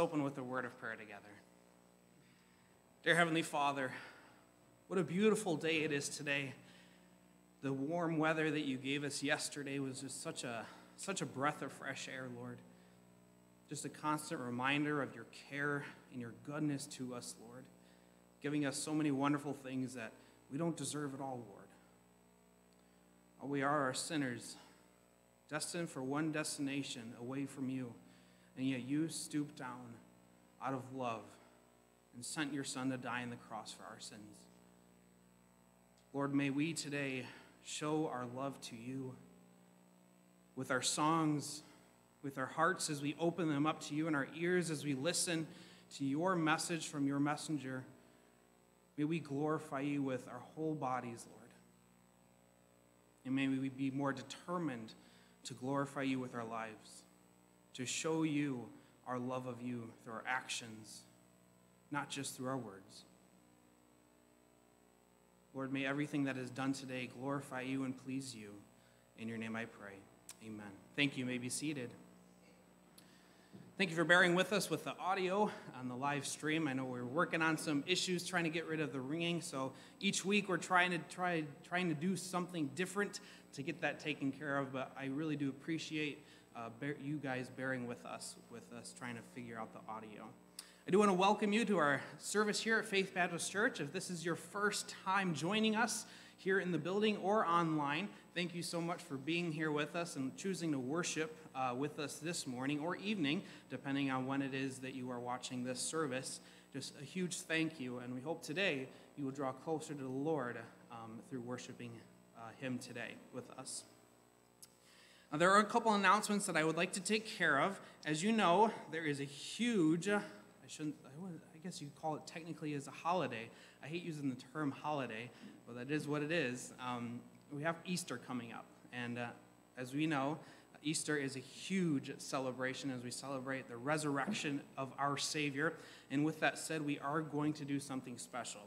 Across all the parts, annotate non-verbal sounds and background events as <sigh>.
open with a word of prayer together. Dear Heavenly Father, what a beautiful day it is today. The warm weather that you gave us yesterday was just such a, such a breath of fresh air, Lord. Just a constant reminder of your care and your goodness to us, Lord, giving us so many wonderful things that we don't deserve at all, Lord. We are our sinners, destined for one destination away from you, and yet you stooped down out of love and sent your Son to die on the cross for our sins. Lord, may we today show our love to you with our songs, with our hearts as we open them up to you, and our ears as we listen to your message from your messenger. May we glorify you with our whole bodies, Lord. And may we be more determined to glorify you with our lives, to show you our love of you through our actions, not just through our words. Lord, may everything that is done today glorify you and please you. In your name I pray. Amen. Thank you. you may be seated. Thank you for bearing with us with the audio on the live stream. I know we're working on some issues trying to get rid of the ringing, so each week we're trying to try trying to do something different to get that taken care of. But I really do appreciate uh, bear, you guys bearing with us with us trying to figure out the audio. I do want to welcome you to our service here at Faith Baptist Church. If this is your first time joining us here in the building or online, thank you so much for being here with us and choosing to worship uh, with us this morning or evening, depending on when it is that you are watching this service. Just a huge thank you, and we hope today you will draw closer to the Lord um, through worshiping uh, Him today with us. There are a couple announcements that I would like to take care of. As you know, there is a huge I shouldn't, I guess you could call it technically as a holiday. I hate using the term holiday, but that is what it is. Um, we have Easter coming up. And uh, as we know, Easter is a huge celebration as we celebrate the resurrection of our Savior. And with that said, we are going to do something special.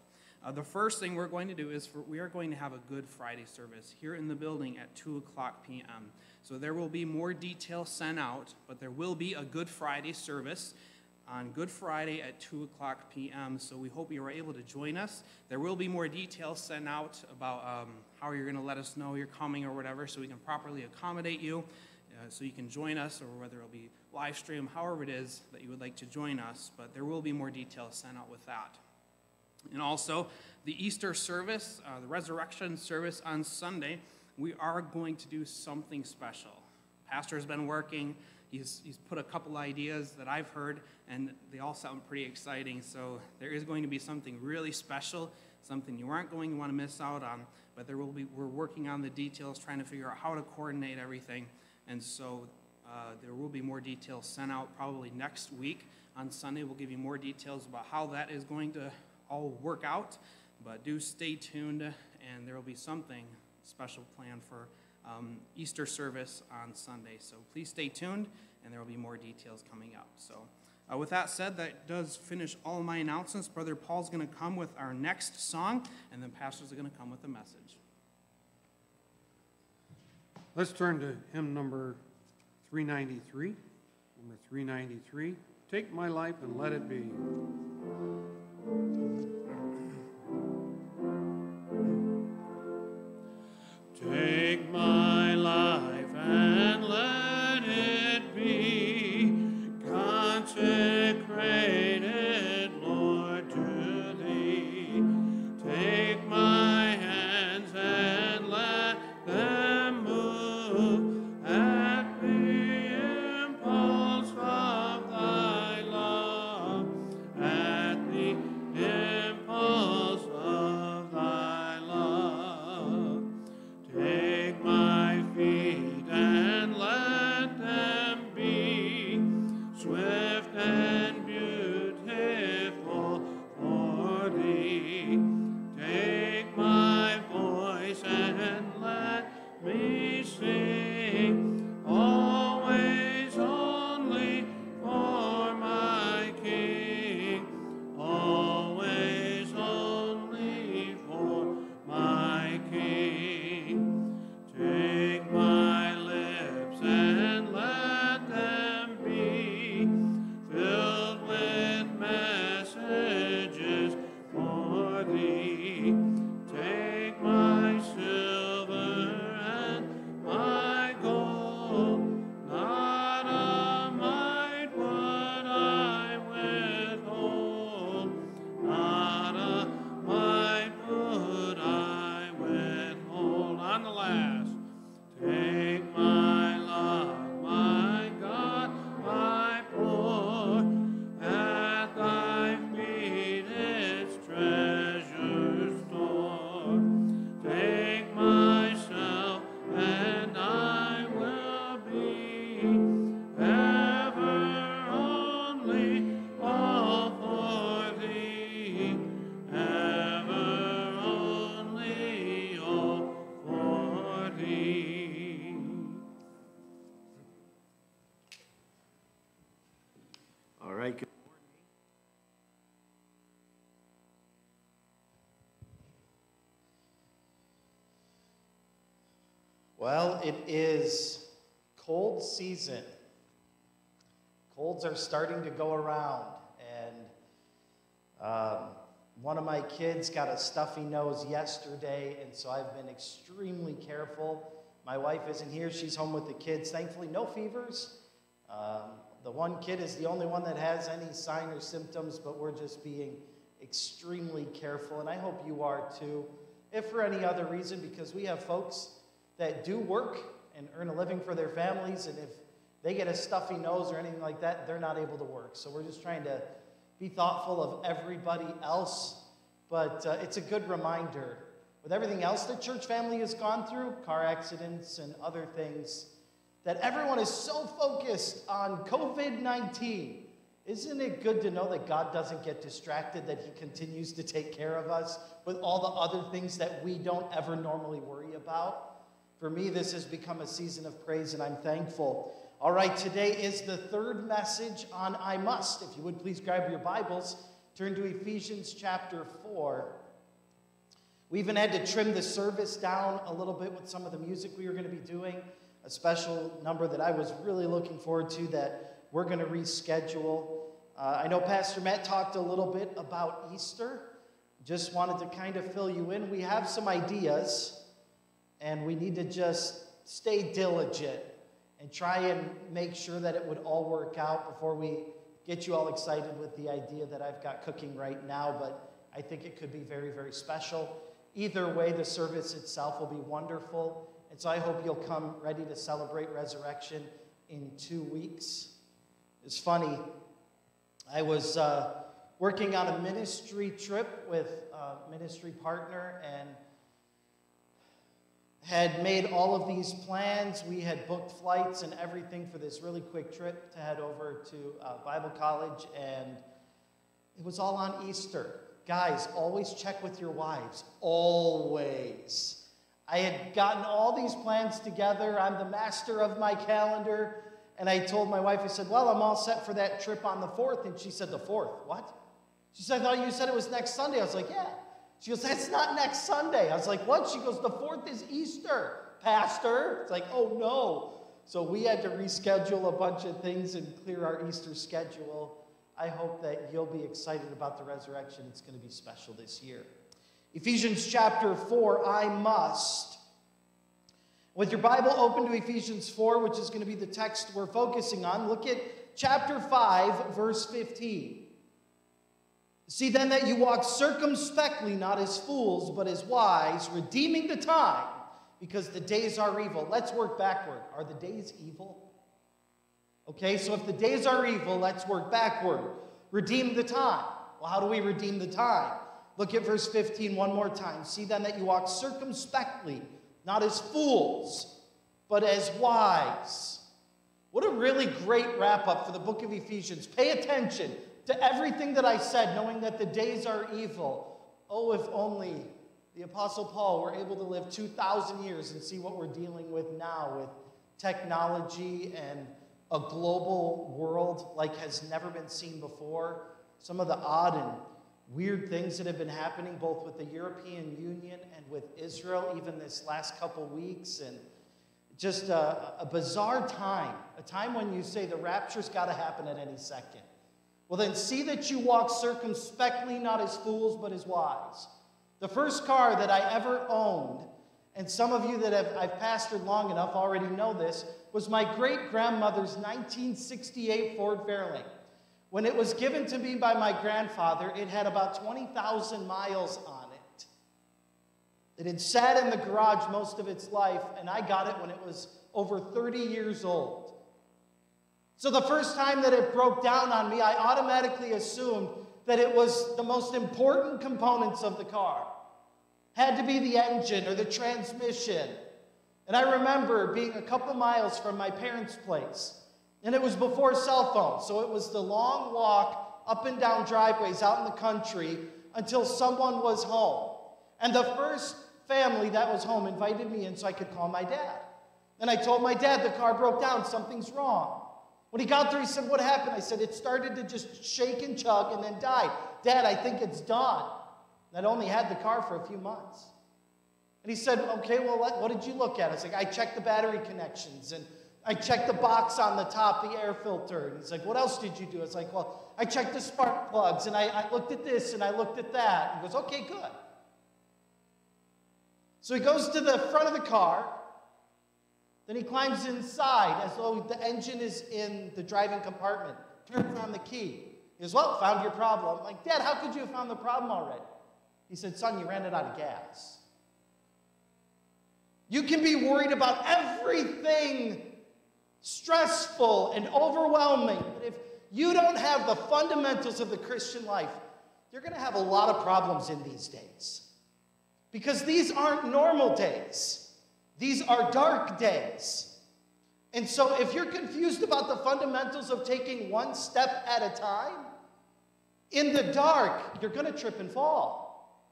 Uh, the first thing we're going to do is for, we are going to have a Good Friday service here in the building at 2 o'clock p.m. So there will be more details sent out, but there will be a Good Friday service on Good Friday at 2 o'clock p.m. So we hope you are able to join us. There will be more details sent out about um, how you're going to let us know you're coming or whatever so we can properly accommodate you. Uh, so you can join us, or whether it'll be live stream, however it is that you would like to join us. But there will be more details sent out with that. And also, the Easter service, uh, the resurrection service on Sunday, we are going to do something special. Pastor has been working He's, he's put a couple ideas that I've heard, and they all sound pretty exciting. So there is going to be something really special, something you aren't going to want to miss out on. But there will be, we're working on the details, trying to figure out how to coordinate everything. And so uh, there will be more details sent out probably next week. On Sunday, we'll give you more details about how that is going to all work out. But do stay tuned, and there will be something special plan for um, Easter service on Sunday. So please stay tuned, and there will be more details coming up. So, uh, with that said, that does finish all my announcements. Brother Paul's going to come with our next song, and then pastors are going to come with a message. Let's turn to hymn number 393. Number 393. Take my life and let it be. Take my life and let it be consecrated, it is cold season. Colds are starting to go around, and um, one of my kids got a stuffy nose yesterday, and so I've been extremely careful. My wife isn't here; she's home with the kids. Thankfully, no fevers. Um, the one kid is the only one that has any sign or symptoms, but we're just being extremely careful, and I hope you are too. If for any other reason, because we have folks that do work and earn a living for their families, and if they get a stuffy nose or anything like that, they're not able to work. So we're just trying to be thoughtful of everybody else. But uh, it's a good reminder with everything else the church family has gone through car accidents and other things that everyone is so focused on COVID 19. Isn't it good to know that God doesn't get distracted, that He continues to take care of us with all the other things that we don't ever normally worry about? For me, this has become a season of praise, and I'm thankful. All right, today is the third message on I Must. If you would please grab your Bibles, turn to Ephesians chapter 4. We even had to trim the service down a little bit with some of the music we were going to be doing, a special number that I was really looking forward to that we're going to reschedule. Uh, I know Pastor Matt talked a little bit about Easter. Just wanted to kind of fill you in. We have some ideas, and we need to just stay diligent and try and make sure that it would all work out before we get you all excited with the idea that I've got cooking right now, but I think it could be very, very special. Either way, the service itself will be wonderful. And so I hope you'll come ready to celebrate resurrection in two weeks. It's funny, I was uh, working on a ministry trip with a ministry partner and had made all of these plans. We had booked flights and everything for this really quick trip to head over to uh, Bible college, and it was all on Easter. Guys, always check with your wives. Always. I had gotten all these plans together. I'm the master of my calendar. And I told my wife, I said, Well, I'm all set for that trip on the 4th. And she said, The 4th? What? She said, I thought you said it was next Sunday. I was like, Yeah. She goes, That's not next Sunday. I was like, What? She goes, The 4th is Easter, Pastor. It's like, Oh no. So we had to reschedule a bunch of things and clear our Easter schedule. I hope that you'll be excited about the resurrection. It's going to be special this year. Ephesians chapter 4, I must. With your Bible open to Ephesians 4, which is going to be the text we're focusing on, look at chapter 5, verse 15. See then that you walk circumspectly, not as fools, but as wise, redeeming the time, because the days are evil. Let's work backward. Are the days evil? Okay, so if the days are evil, let's work backward. Redeem the time. Well, how do we redeem the time? Look at verse 15 one more time. See then that you walk circumspectly, not as fools, but as wise. What a really great wrap up for the book of Ephesians. Pay attention to everything that I said, knowing that the days are evil. Oh, if only the Apostle Paul were able to live 2,000 years and see what we're dealing with now with technology and a global world like has never been seen before. Some of the odd and weird things that have been happening both with the European Union and with Israel, even this last couple weeks, and just a, a bizarre time, a time when you say the rapture's got to happen at any second. Well, then see that you walk circumspectly, not as fools, but as wise. The first car that I ever owned, and some of you that have I've pastored long enough already know this, was my great grandmother's 1968 Ford Fairlane. When it was given to me by my grandfather, it had about 20,000 miles on it. It had sat in the garage most of its life, and I got it when it was over 30 years old. So the first time that it broke down on me, I automatically assumed that it was the most important components of the car. Had to be the engine or the transmission. And I remember being a couple miles from my parents' place and it was before cell phones, so it was the long walk up and down driveways out in the country until someone was home. And the first family that was home invited me in so I could call my dad. And I told my dad the car broke down, something's wrong. When he got there, he said, What happened? I said, It started to just shake and chug and then died. Dad, I think it's done. I'd only had the car for a few months. And he said, Okay, well, what did you look at? I was like, I checked the battery connections and I checked the box on the top, the air filter. And he's like, What else did you do? It's like, Well, I checked the spark plugs and I, I looked at this and I looked at that. He goes, Okay, good. So he goes to the front of the car. Then he climbs inside as though the engine is in the driving compartment, turns on the key. He goes, Well, found your problem. I'm like, Dad, how could you have found the problem already? He said, Son, you ran it out of gas. You can be worried about everything stressful and overwhelming. But if you don't have the fundamentals of the Christian life, you're going to have a lot of problems in these days. Because these aren't normal days, these are dark days. And so, if you're confused about the fundamentals of taking one step at a time, in the dark, you're going to trip and fall.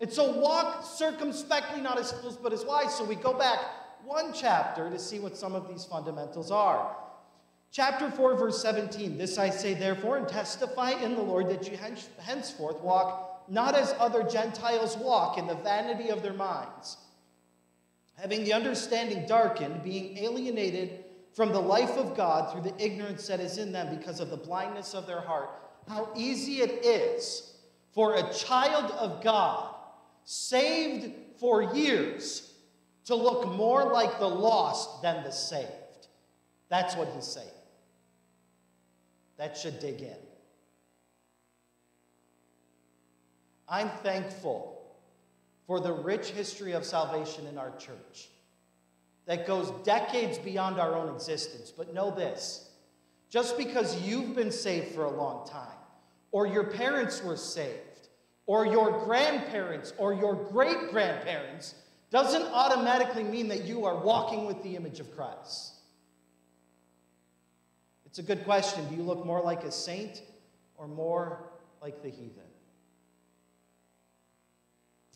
And so, walk circumspectly, not as fools, but as wise. So, we go back one chapter to see what some of these fundamentals are. Chapter 4, verse 17 This I say, therefore, and testify in the Lord that you henceforth walk not as other Gentiles walk in the vanity of their minds, having the understanding darkened, being alienated from the life of God through the ignorance that is in them because of the blindness of their heart. How easy it is for a child of God, saved for years, to look more like the lost than the saved. That's what he's saying. That should dig in. I'm thankful for the rich history of salvation in our church that goes decades beyond our own existence. But know this just because you've been saved for a long time, or your parents were saved, or your grandparents, or your great grandparents doesn't automatically mean that you are walking with the image of Christ. It's a good question. Do you look more like a saint or more like the heathen?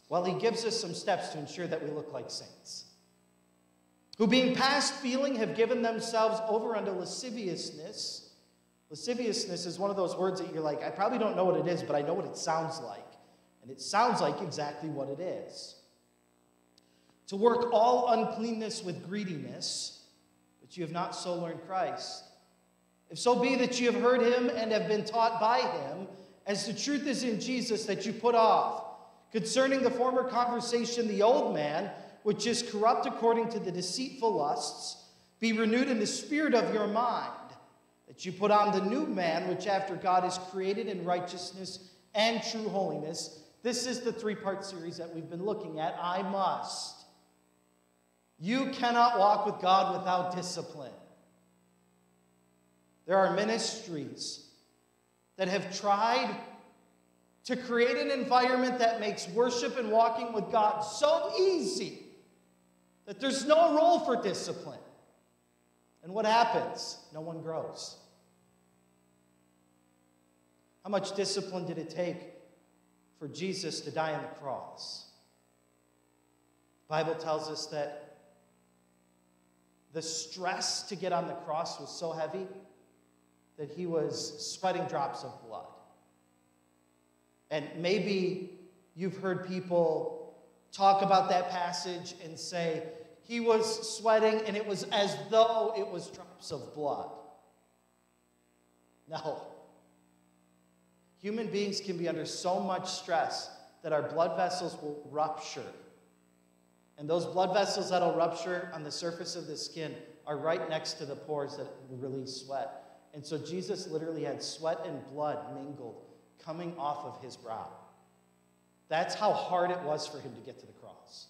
Well, he gives us some steps to ensure that we look like saints. Who, being past feeling, have given themselves over unto lasciviousness. Lasciviousness is one of those words that you're like, I probably don't know what it is, but I know what it sounds like. And it sounds like exactly what it is. To work all uncleanness with greediness, but you have not so learned Christ. If so be that you have heard him and have been taught by him, as the truth is in Jesus, that you put off. Concerning the former conversation, the old man, which is corrupt according to the deceitful lusts, be renewed in the spirit of your mind, that you put on the new man, which after God is created in righteousness and true holiness. This is the three part series that we've been looking at. I must. You cannot walk with God without discipline. There are ministries that have tried to create an environment that makes worship and walking with God so easy that there's no role for discipline. And what happens? No one grows. How much discipline did it take for Jesus to die on the cross? The Bible tells us that the stress to get on the cross was so heavy that he was sweating drops of blood. And maybe you've heard people talk about that passage and say, he was sweating and it was as though it was drops of blood. No. Human beings can be under so much stress that our blood vessels will rupture. And those blood vessels that'll rupture on the surface of the skin are right next to the pores that release sweat. And so Jesus literally had sweat and blood mingled coming off of his brow. That's how hard it was for him to get to the cross.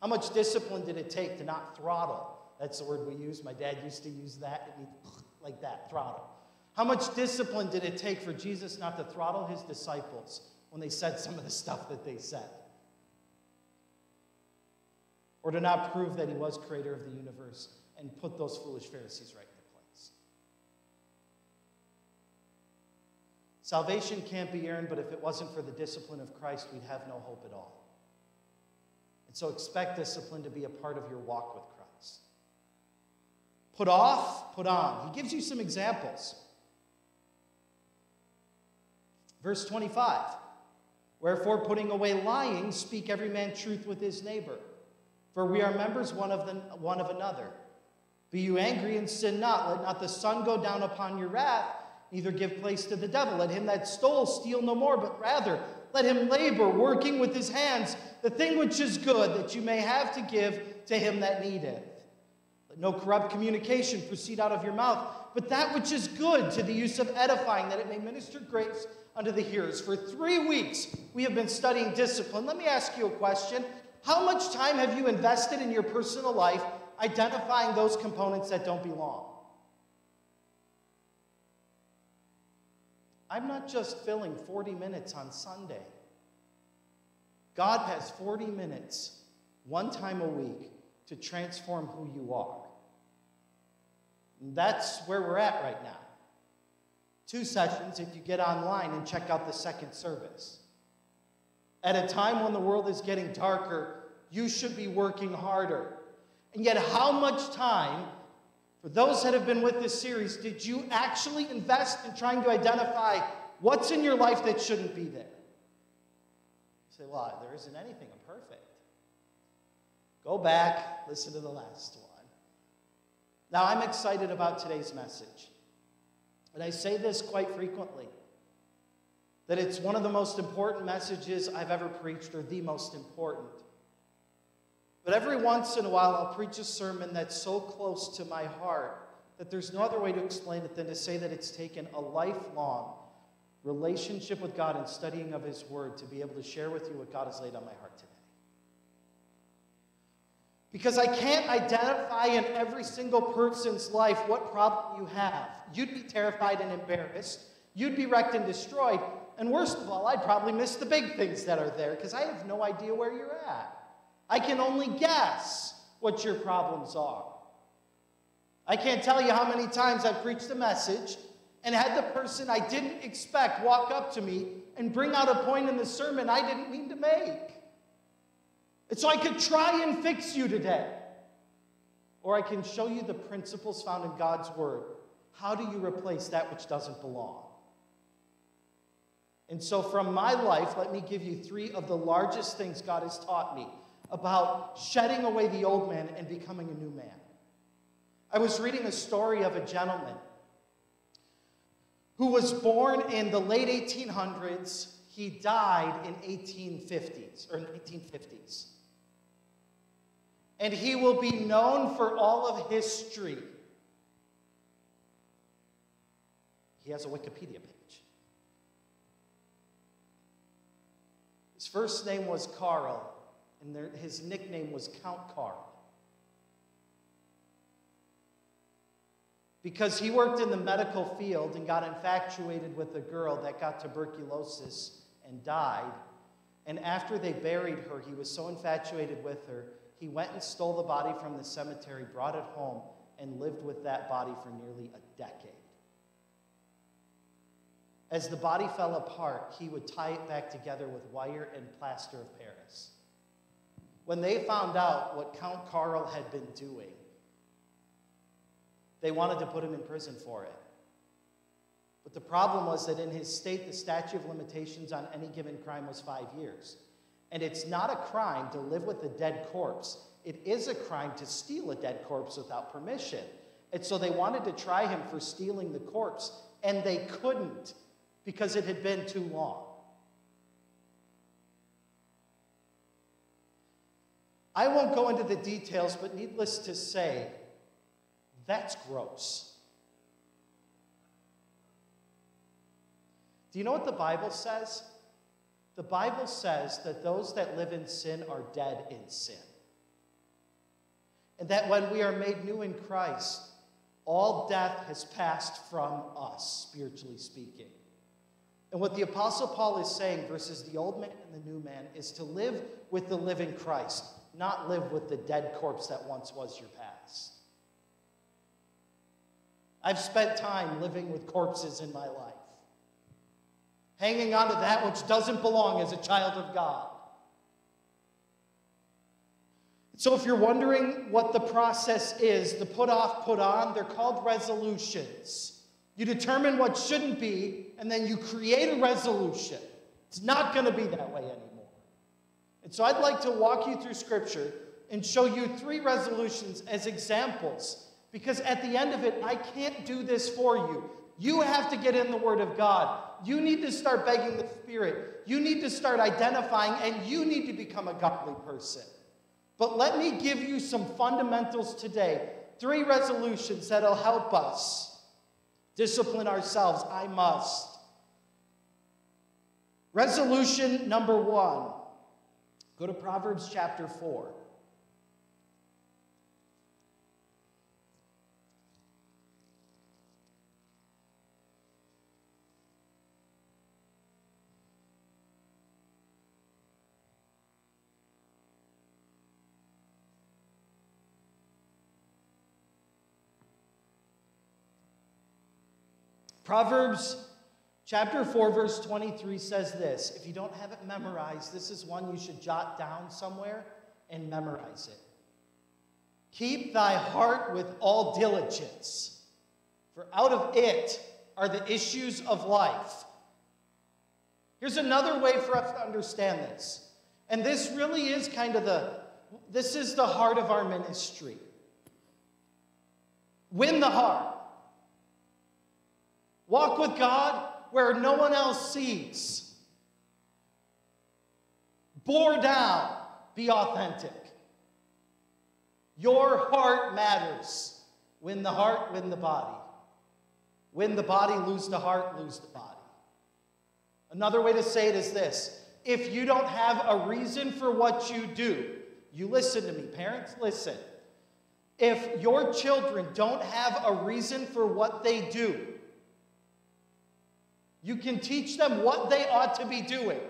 How much discipline did it take to not throttle? That's the word we use. My dad used to use that, <sniffs> like that, throttle. How much discipline did it take for Jesus not to throttle his disciples when they said some of the stuff that they said? Or to not prove that he was creator of the universe and put those foolish Pharisees right Salvation can't be earned, but if it wasn't for the discipline of Christ, we'd have no hope at all. And so expect discipline to be a part of your walk with Christ. Put off, put on. He gives you some examples. Verse 25 Wherefore, putting away lying, speak every man truth with his neighbor, for we are members one of, the, one of another. Be you angry and sin not. Let not the sun go down upon your wrath neither give place to the devil. Let him that stole steal no more, but rather let him labor, working with his hands, the thing which is good, that you may have to give to him that needeth. Let no corrupt communication proceed out of your mouth, but that which is good to the use of edifying, that it may minister grace unto the hearers. For three weeks, we have been studying discipline. Let me ask you a question. How much time have you invested in your personal life identifying those components that don't belong? I'm not just filling 40 minutes on Sunday. God has 40 minutes, one time a week, to transform who you are. And that's where we're at right now. Two sessions if you get online and check out the second service. At a time when the world is getting darker, you should be working harder. And yet, how much time for those that have been with this series, did you actually invest in trying to identify what's in your life that shouldn't be there? You say, well, there isn't anything. I'm perfect. Go back, listen to the last one. Now, I'm excited about today's message. And I say this quite frequently that it's one of the most important messages I've ever preached, or the most important. But every once in a while, I'll preach a sermon that's so close to my heart that there's no other way to explain it than to say that it's taken a lifelong relationship with God and studying of His Word to be able to share with you what God has laid on my heart today. Because I can't identify in every single person's life what problem you have. You'd be terrified and embarrassed. You'd be wrecked and destroyed. And worst of all, I'd probably miss the big things that are there because I have no idea where you're at. I can only guess what your problems are. I can't tell you how many times I've preached a message and had the person I didn't expect walk up to me and bring out a point in the sermon I didn't mean to make. And so I could try and fix you today. Or I can show you the principles found in God's Word. How do you replace that which doesn't belong? And so, from my life, let me give you three of the largest things God has taught me about shedding away the old man and becoming a new man. I was reading a story of a gentleman who was born in the late 1800s. He died in 1850s or 1950s. And he will be known for all of history. He has a Wikipedia page. His first name was Carl, and there, his nickname was Count Carl. Because he worked in the medical field and got infatuated with a girl that got tuberculosis and died. And after they buried her, he was so infatuated with her, he went and stole the body from the cemetery, brought it home, and lived with that body for nearly a decade. As the body fell apart, he would tie it back together with wire and plaster of Paris. When they found out what Count Carl had been doing, they wanted to put him in prison for it. But the problem was that in his state, the statute of limitations on any given crime was five years. And it's not a crime to live with a dead corpse, it is a crime to steal a dead corpse without permission. And so they wanted to try him for stealing the corpse, and they couldn't because it had been too long. I won't go into the details, but needless to say, that's gross. Do you know what the Bible says? The Bible says that those that live in sin are dead in sin. And that when we are made new in Christ, all death has passed from us, spiritually speaking. And what the Apostle Paul is saying versus the old man and the new man is to live with the living Christ, not live with the dead corpse that once was your past. I've spent time living with corpses in my life, hanging on to that which doesn't belong as a child of God. So, if you're wondering what the process is, the put off, put on, they're called resolutions. You determine what shouldn't be, and then you create a resolution. It's not going to be that way anymore. And so, I'd like to walk you through Scripture and show you three resolutions as examples because at the end of it, I can't do this for you. You have to get in the Word of God. You need to start begging the Spirit. You need to start identifying, and you need to become a godly person. But let me give you some fundamentals today three resolutions that'll help us discipline ourselves. I must. Resolution number one go to Proverbs chapter 4. Proverbs chapter 4, verse 23 says this. If you don't have it memorized, this is one you should jot down somewhere and memorize it. Keep thy heart with all diligence, for out of it are the issues of life. Here's another way for us to understand this. And this really is kind of the this is the heart of our ministry. Win the heart. Walk with God where no one else sees. Bore down, be authentic. Your heart matters. Win the heart, win the body. Win the body, lose the heart, lose the body. Another way to say it is this if you don't have a reason for what you do, you listen to me, parents, listen. If your children don't have a reason for what they do, you can teach them what they ought to be doing,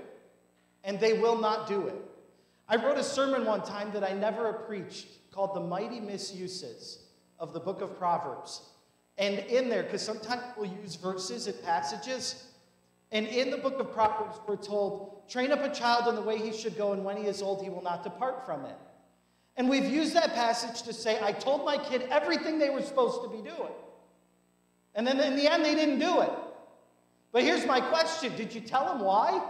and they will not do it. I wrote a sermon one time that I never preached called The Mighty Misuses of the book of Proverbs. And in there, because sometimes we'll use verses and passages, And in the book of Proverbs, we're told, train up a child in the way he should go, and when he is old, he will not depart from it. And we've used that passage to say, I told my kid everything they were supposed to be doing. And then in the end, they didn't do it. But here's my question Did you tell them why?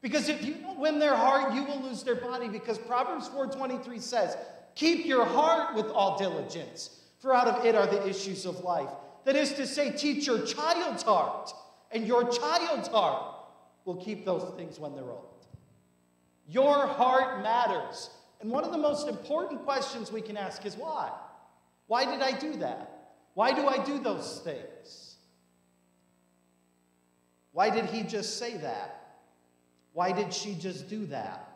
Because if you don't win their heart, you will lose their body. Because Proverbs 4:23 says, "Keep your heart with all diligence, for out of it are the issues of life." That is to say, teach your child's heart, and your child's heart will keep those things when they're old. Your heart matters. And one of the most important questions we can ask is why? Why did I do that? Why do I do those things? Why did he just say that? Why did she just do that?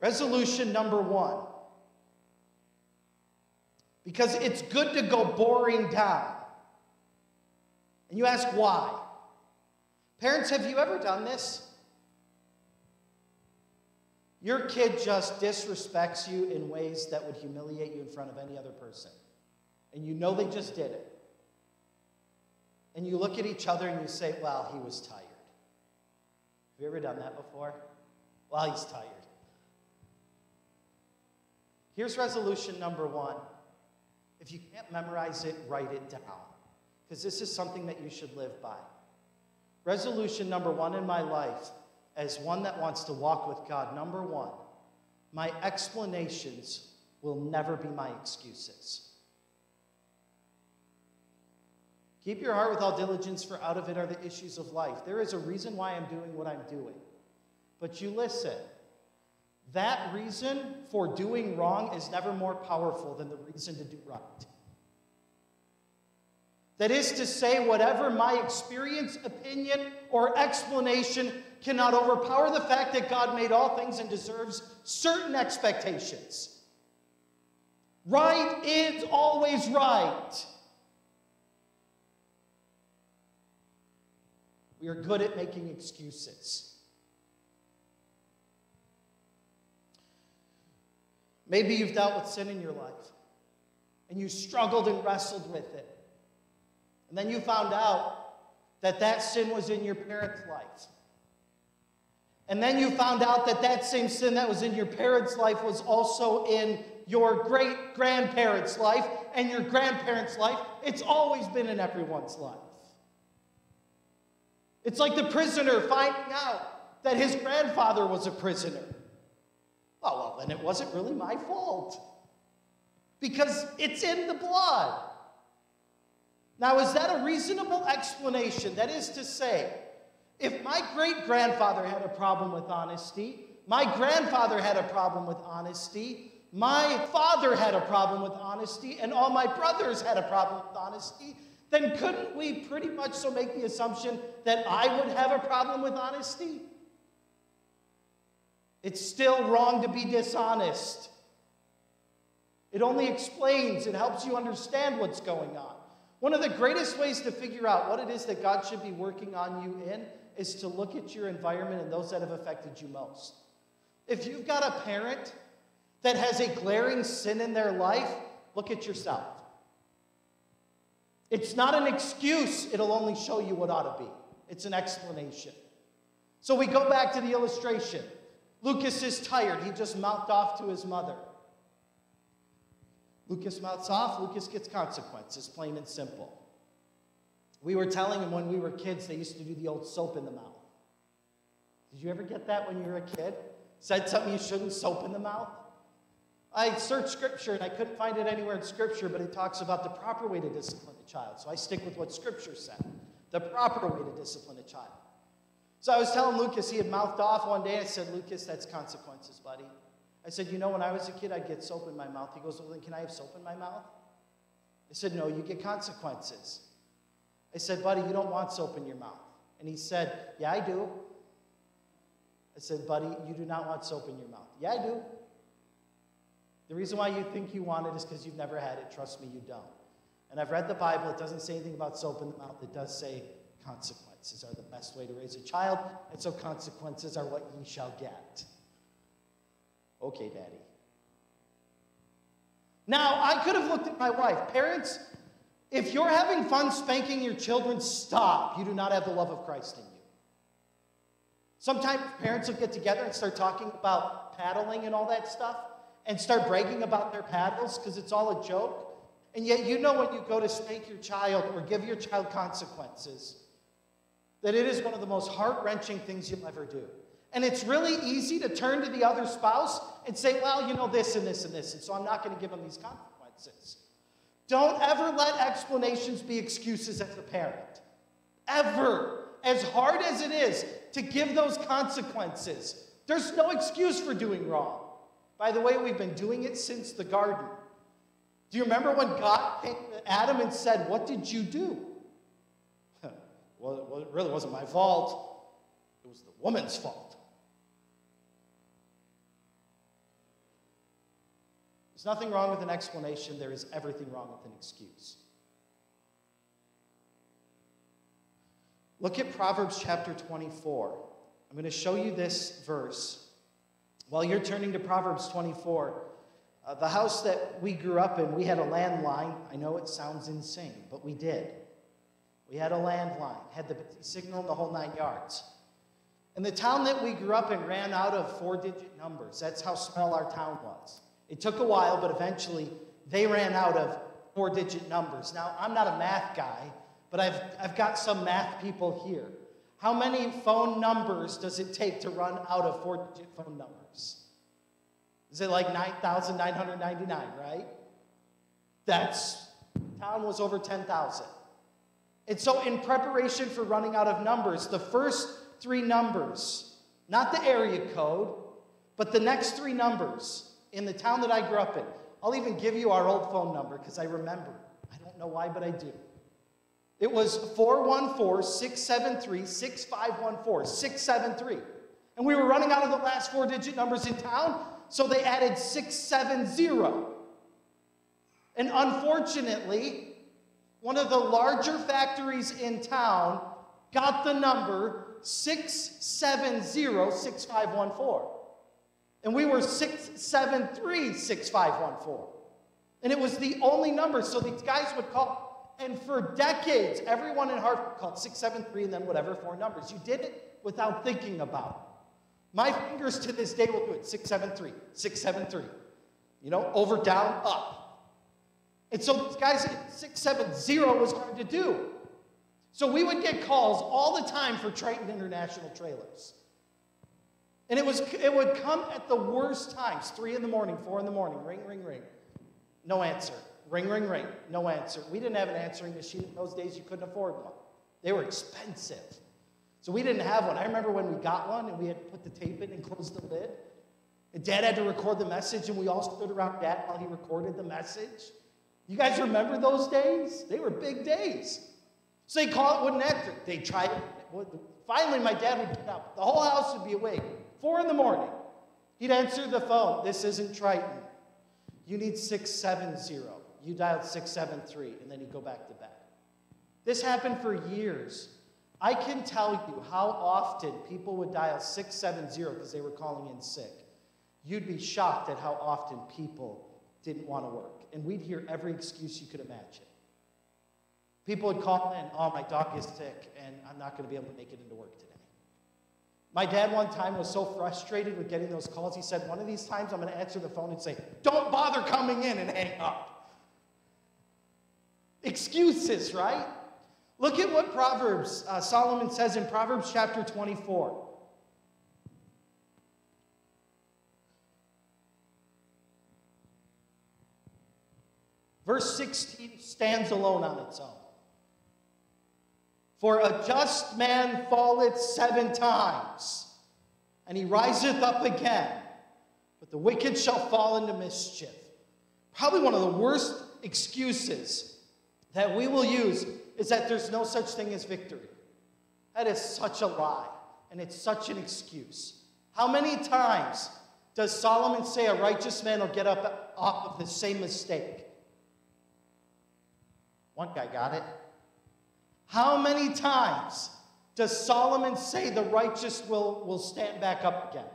Resolution number one. Because it's good to go boring down. And you ask why. Parents, have you ever done this? Your kid just disrespects you in ways that would humiliate you in front of any other person. And you know they just did it and you look at each other and you say, Well, he was tired. Have you ever done that before? Well, he's tired. Here's resolution number one. If you can't memorize it, write it down, because this is something that you should live by. Resolution number one in my life, as one that wants to walk with God, number one, my explanations will never be my excuses. Keep your heart with all diligence, for out of it are the issues of life. There is a reason why I'm doing what I'm doing. But you listen. That reason for doing wrong is never more powerful than the reason to do right. That is to say, whatever my experience, opinion, or explanation cannot overpower the fact that God made all things and deserves certain expectations. Right is always right. We are good at making excuses. Maybe you've dealt with sin in your life and you struggled and wrestled with it. And then you found out that that sin was in your parents' life. And then you found out that that same sin that was in your parents' life was also in your great grandparents' life and your grandparents' life. It's always been in everyone's life. It's like the prisoner finding out that his grandfather was a prisoner. Oh, well, then it wasn't really my fault because it's in the blood. Now, is that a reasonable explanation? That is to say, if my great grandfather had a problem with honesty, my grandfather had a problem with honesty, my father had a problem with honesty, and all my brothers had a problem with honesty, then couldn't we pretty much so make the assumption that I would have a problem with honesty? It's still wrong to be dishonest. It only explains, it helps you understand what's going on. One of the greatest ways to figure out what it is that God should be working on you in is to look at your environment and those that have affected you most. If you've got a parent that has a glaring sin in their life, look at yourself. It's not an excuse, it'll only show you what ought to be. It's an explanation. So we go back to the illustration. Lucas is tired. He just mouthed off to his mother. Lucas mouths off, Lucas gets consequences, plain and simple. We were telling him when we were kids, they used to do the old soap in the mouth. Did you ever get that when you were a kid? Said something you shouldn't, soap in the mouth? I searched scripture and I couldn't find it anywhere in scripture, but it talks about the proper way to discipline a child. So I stick with what scripture said the proper way to discipline a child. So I was telling Lucas, he had mouthed off one day. I said, Lucas, that's consequences, buddy. I said, You know, when I was a kid, I'd get soap in my mouth. He goes, Well, then can I have soap in my mouth? I said, No, you get consequences. I said, Buddy, you don't want soap in your mouth. And he said, Yeah, I do. I said, Buddy, you do not want soap in your mouth. Yeah, I do. The reason why you think you want it is because you've never had it. Trust me, you don't. And I've read the Bible. It doesn't say anything about soap in the mouth. It does say consequences are the best way to raise a child, and so consequences are what ye shall get. Okay, Daddy. Now, I could have looked at my wife. Parents, If you're having fun spanking your children, stop. You do not have the love of Christ in you. Sometimes parents will get together and start talking about paddling and all that stuff and start bragging about their paddles because it's all a joke. And yet, you know when you go to spank your child or give your child consequences, that it is one of the most heart wrenching things you'll ever do. And it's really easy to turn to the other spouse and say, well, you know, this and this and this, and so I'm not going to give them these consequences. Don't ever let explanations be excuses as a parent. Ever. As hard as it is to give those consequences, there's no excuse for doing wrong. By the way, we've been doing it since the garden. Do you remember when God came to Adam and said, What did you do? <laughs> well, it really wasn't my fault, it was the woman's fault. There's nothing wrong with an explanation, there is everything wrong with an excuse. Look at Proverbs chapter 24. I'm going to show you this verse. While you're turning to Proverbs 24, uh, the house that we grew up in, we had a landline. I know it sounds insane, but we did. We had a landline, had the signal in the whole nine yards. And the town that we grew up in ran out of four digit numbers. That's how small our town was. It took a while, but eventually they ran out of four digit numbers. Now, I'm not a math guy, but I've, I've got some math people here. How many phone numbers does it take to run out of four digit phone numbers? Is it like 9,999, right? That's, town was over 10,000. And so, in preparation for running out of numbers, the first three numbers, not the area code, but the next three numbers in the town that I grew up in, I'll even give you our old phone number because I remember. I don't know why, but I do. It was 414 673 6514. 673. And we were running out of the last four digit numbers in town, so they added 670. And unfortunately, one of the larger factories in town got the number 670 6514. And we were 673 6514. And it was the only number, so these guys would call and for decades, everyone in Hartford called 673 and then whatever, four numbers. You did it without thinking about it. My fingers to this day will do it 673, 673. You know, over, down, up. And so these guys, 670 was hard to do. So we would get calls all the time for Triton International trailers. And it, was, it would come at the worst times 3 in the morning, 4 in the morning, ring, ring, ring. No answer. Ring, ring, ring. No answer. We didn't have an answering machine in those days. You couldn't afford one. They were expensive. So we didn't have one. I remember when we got one and we had to put the tape in and close the lid. And Dad had to record the message, and we all stood around Dad while he recorded the message. You guys remember those days? They were big days. So they call it, wouldn't answer. They tried it. Finally, my dad would get up. The whole house would be awake. Four in the morning. He'd answer the phone. This isn't Triton. You need 670 you dialed 673, and then you go back to bed. This happened for years. I can tell you how often people would dial 670 because they were calling in sick. You'd be shocked at how often people didn't want to work. And we'd hear every excuse you could imagine. People would call in, oh, my dog is sick, and I'm not going to be able to make it into work today. My dad one time was so frustrated with getting those calls, he said, one of these times I'm going to answer the phone and say, don't bother coming in and hang up. Excuses, right? Look at what Proverbs, uh, Solomon says in Proverbs chapter 24. Verse 16 stands alone on its own. For a just man falleth seven times, and he riseth up again, but the wicked shall fall into mischief. Probably one of the worst excuses that we will use is that there's no such thing as victory. That is such a lie, and it's such an excuse. How many times does Solomon say a righteous man will get up off of the same mistake? One guy got it. How many times does Solomon say the righteous will, will stand back up again?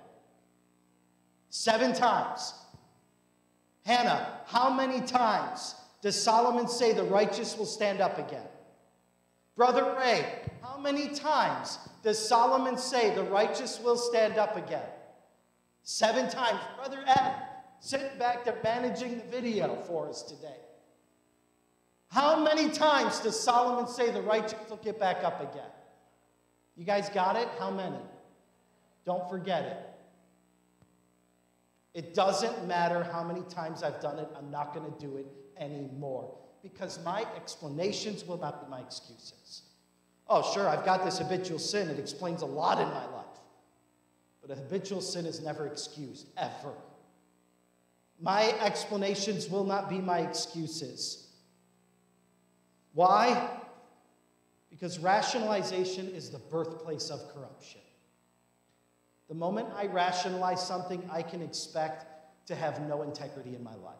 Seven times. Hannah, how many times does Solomon say the righteous will stand up again? Brother Ray, how many times does Solomon say the righteous will stand up again? Seven times. Brother Ed, sitting back there managing the video for us today. How many times does Solomon say the righteous will get back up again? You guys got it? How many? Don't forget it. It doesn't matter how many times I've done it, I'm not going to do it anymore because my explanations will not be my excuses. Oh, sure, I've got this habitual sin. It explains a lot in my life. But a habitual sin is never excused, ever. My explanations will not be my excuses. Why? Because rationalization is the birthplace of corruption. The moment I rationalize something, I can expect to have no integrity in my life.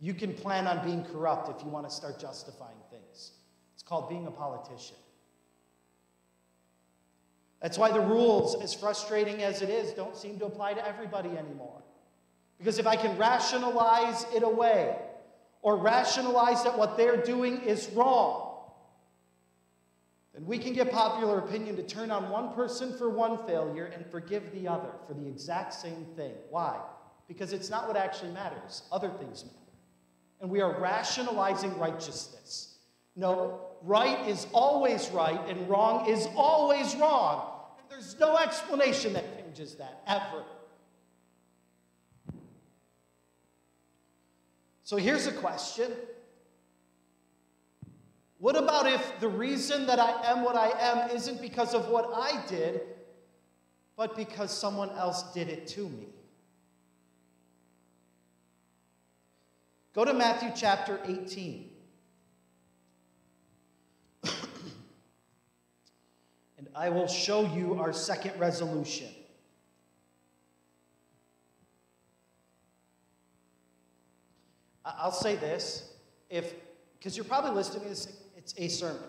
You can plan on being corrupt if you want to start justifying things. It's called being a politician. That's why the rules, as frustrating as it is, don't seem to apply to everybody anymore. Because if I can rationalize it away, or rationalize that what they're doing is wrong, then we can get popular opinion to turn on one person for one failure and forgive the other for the exact same thing. Why? Because it's not what actually matters, other things matter and we are rationalizing righteousness. No, right is always right and wrong is always wrong. And there's no explanation that changes that, ever. So here's a question What about if the reason that I am what I am isn't because of what I did, but because someone else did it to me? Go to Matthew chapter 18. <coughs> and I will show you our second resolution. I'll say this, if because you're probably listening to this, it's a sermon.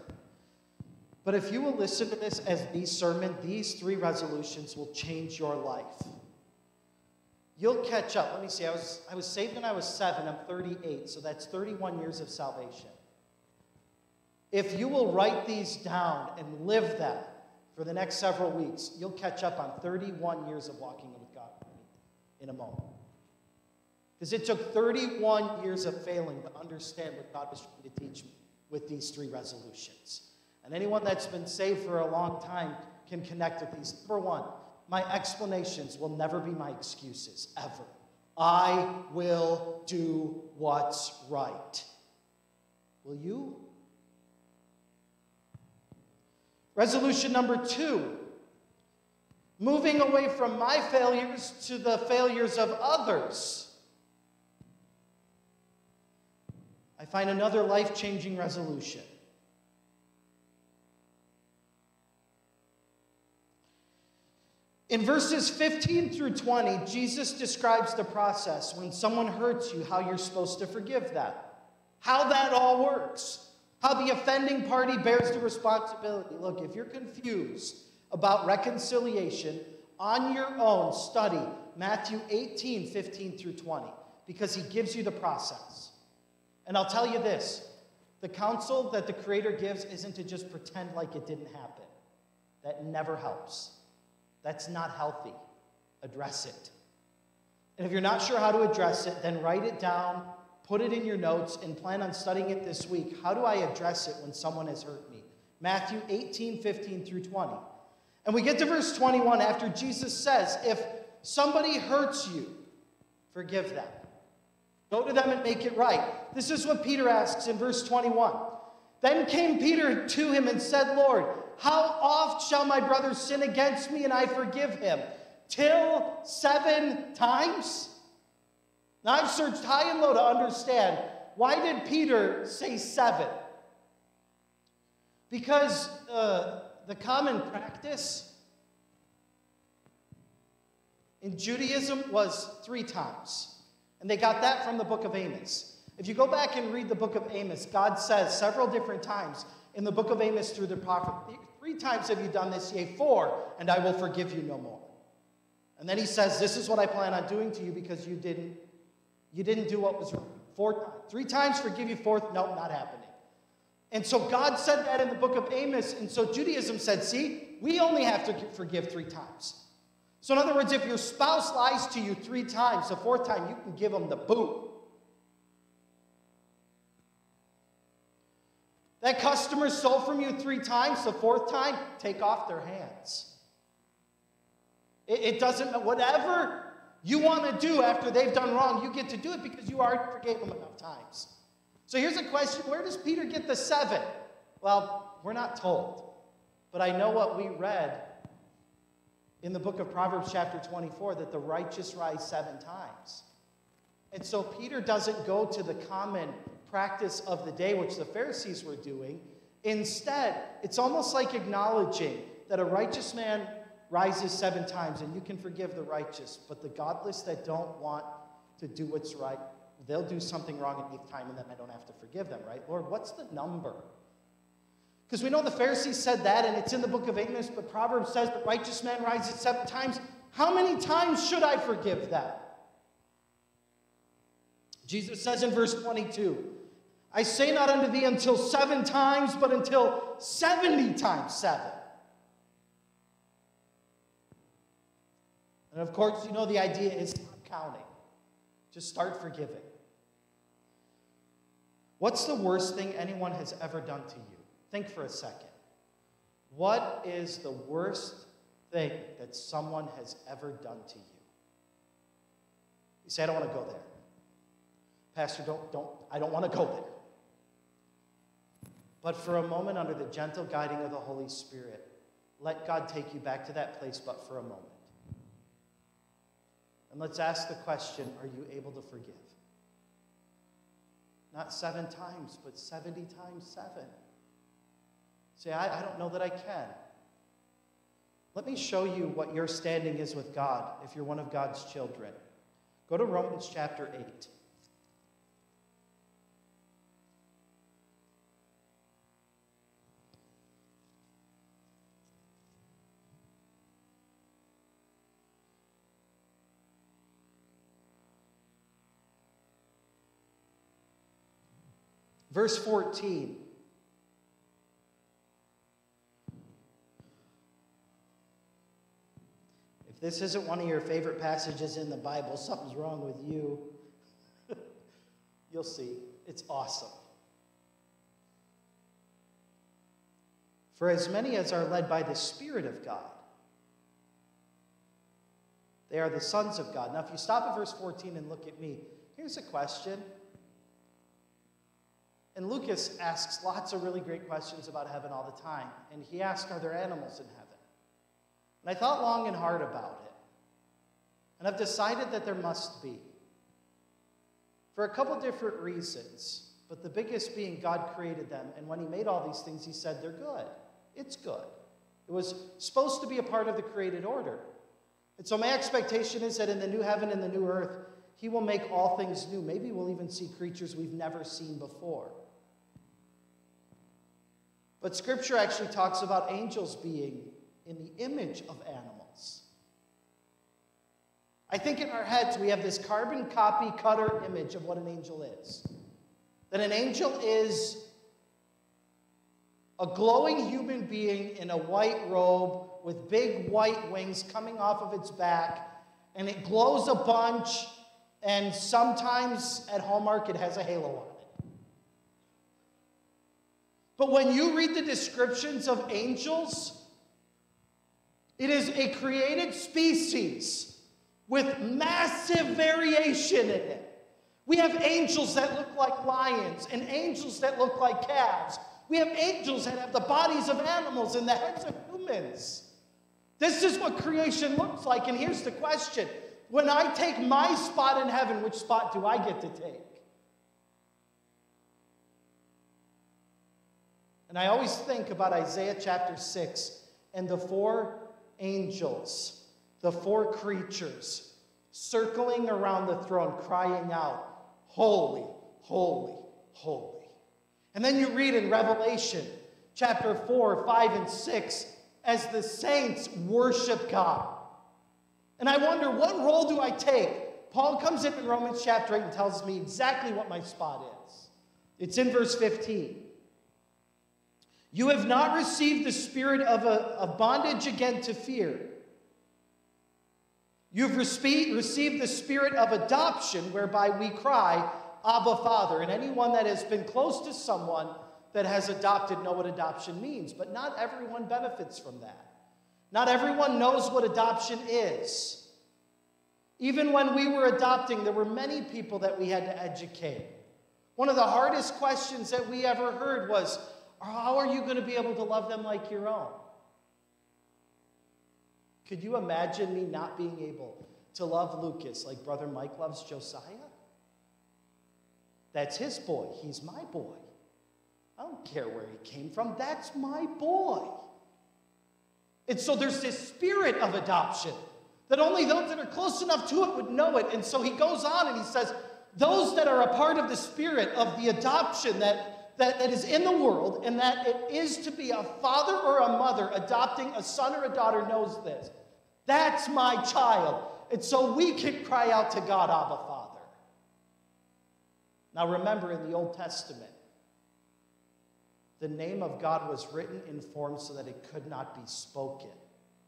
But if you will listen to this as the sermon, these three resolutions will change your life. You'll catch up. Let me see. I was, I was saved when I was seven. I'm 38, so that's 31 years of salvation. If you will write these down and live them for the next several weeks, you'll catch up on 31 years of walking with God in a moment. Because it took 31 years of failing to understand what God was trying to teach me with these three resolutions. And anyone that's been saved for a long time can connect with these. Number one, my explanations will never be my excuses, ever. I will do what's right. Will you? Resolution number two moving away from my failures to the failures of others. I find another life changing resolution. In verses 15 through 20, Jesus describes the process when someone hurts you, how you're supposed to forgive them, how that all works, how the offending party bears the responsibility. Look, if you're confused about reconciliation, on your own, study Matthew 18, 15 through 20, because he gives you the process. And I'll tell you this the counsel that the Creator gives isn't to just pretend like it didn't happen, that never helps. That's not healthy. Address it. And if you're not sure how to address it, then write it down, put it in your notes, and plan on studying it this week. How do I address it when someone has hurt me? Matthew 18, 15 through 20. And we get to verse 21 after Jesus says, If somebody hurts you, forgive them. Go to them and make it right. This is what Peter asks in verse 21. Then came Peter to him and said, Lord, how oft shall my brother sin against me and I forgive him? Till seven times? Now I've searched high and low to understand why did Peter say seven? Because uh, the common practice in Judaism was three times. And they got that from the book of Amos. If you go back and read the book of Amos, God says several different times in the book of Amos through the prophet, Three times have you done this, yea, four, and I will forgive you no more. And then he says, This is what I plan on doing to you because you didn't, you didn't do what was Four times. Three times forgive you, fourth, no, not happening. And so God said that in the book of Amos. And so Judaism said, see, we only have to forgive three times. So, in other words, if your spouse lies to you three times, the fourth time, you can give them the boot. That customer stole from you three times, the fourth time, take off their hands. It, it doesn't, whatever you want to do after they've done wrong, you get to do it because you already forgave them enough times. So here's a question where does Peter get the seven? Well, we're not told. But I know what we read in the book of Proverbs, chapter 24, that the righteous rise seven times. And so Peter doesn't go to the common practice of the day, which the Pharisees were doing. Instead, it's almost like acknowledging that a righteous man rises seven times and you can forgive the righteous, but the godless that don't want to do what's right, they'll do something wrong at eighth time and then I don't have to forgive them, right? Lord, what's the number? Because we know the Pharisees said that and it's in the book of Amos, but Proverbs says the righteous man rises seven times. How many times should I forgive them? Jesus says in verse 22, I say not unto thee until seven times, but until 70 times seven. And of course, you know the idea is stop counting. Just start forgiving. What's the worst thing anyone has ever done to you? Think for a second. What is the worst thing that someone has ever done to you? You say, I don't want to go there. Pastor, don't, don't, I don't want to go there. But for a moment, under the gentle guiding of the Holy Spirit, let God take you back to that place, but for a moment. And let's ask the question are you able to forgive? Not seven times, but 70 times seven. Say, I, I don't know that I can. Let me show you what your standing is with God if you're one of God's children. Go to Romans chapter 8. Verse 14. If this isn't one of your favorite passages in the Bible, something's wrong with you. <laughs> You'll see. It's awesome. For as many as are led by the Spirit of God, they are the sons of God. Now, if you stop at verse 14 and look at me, here's a question. And Lucas asks lots of really great questions about heaven all the time. And he asks, Are there animals in heaven? And I thought long and hard about it. And I've decided that there must be. For a couple different reasons. But the biggest being God created them. And when he made all these things, he said, They're good. It's good. It was supposed to be a part of the created order. And so my expectation is that in the new heaven and the new earth, he will make all things new. Maybe we'll even see creatures we've never seen before. But scripture actually talks about angels being in the image of animals. I think in our heads we have this carbon copy cutter image of what an angel is. That an angel is a glowing human being in a white robe with big white wings coming off of its back, and it glows a bunch, and sometimes at Hallmark it has a halo on. But when you read the descriptions of angels, it is a created species with massive variation in it. We have angels that look like lions and angels that look like calves. We have angels that have the bodies of animals and the heads of humans. This is what creation looks like. And here's the question when I take my spot in heaven, which spot do I get to take? And I always think about Isaiah chapter 6 and the four angels, the four creatures, circling around the throne, crying out, Holy, holy, holy. And then you read in Revelation chapter 4, 5, and 6 as the saints worship God. And I wonder, what role do I take? Paul comes in in Romans chapter 8 and tells me exactly what my spot is. It's in verse 15. You have not received the spirit of, a, of bondage again to fear. You've received, received the spirit of adoption, whereby we cry, Abba, Father. And anyone that has been close to someone that has adopted know what adoption means, but not everyone benefits from that. Not everyone knows what adoption is. Even when we were adopting, there were many people that we had to educate. One of the hardest questions that we ever heard was, How are you going to be able to love them like your own? Could you imagine me not being able to love Lucas like Brother Mike loves Josiah? That's his boy. He's my boy. I don't care where he came from. That's my boy. And so there's this spirit of adoption that only those that are close enough to it would know it. And so he goes on and he says, Those that are a part of the spirit of the adoption that, that, that is in the world, and that it is to be a father or a mother adopting a son or a daughter knows this. That's my child. And so we can cry out to God, Abba, Father. Now remember in the Old Testament, the name of God was written in form so that it could not be spoken.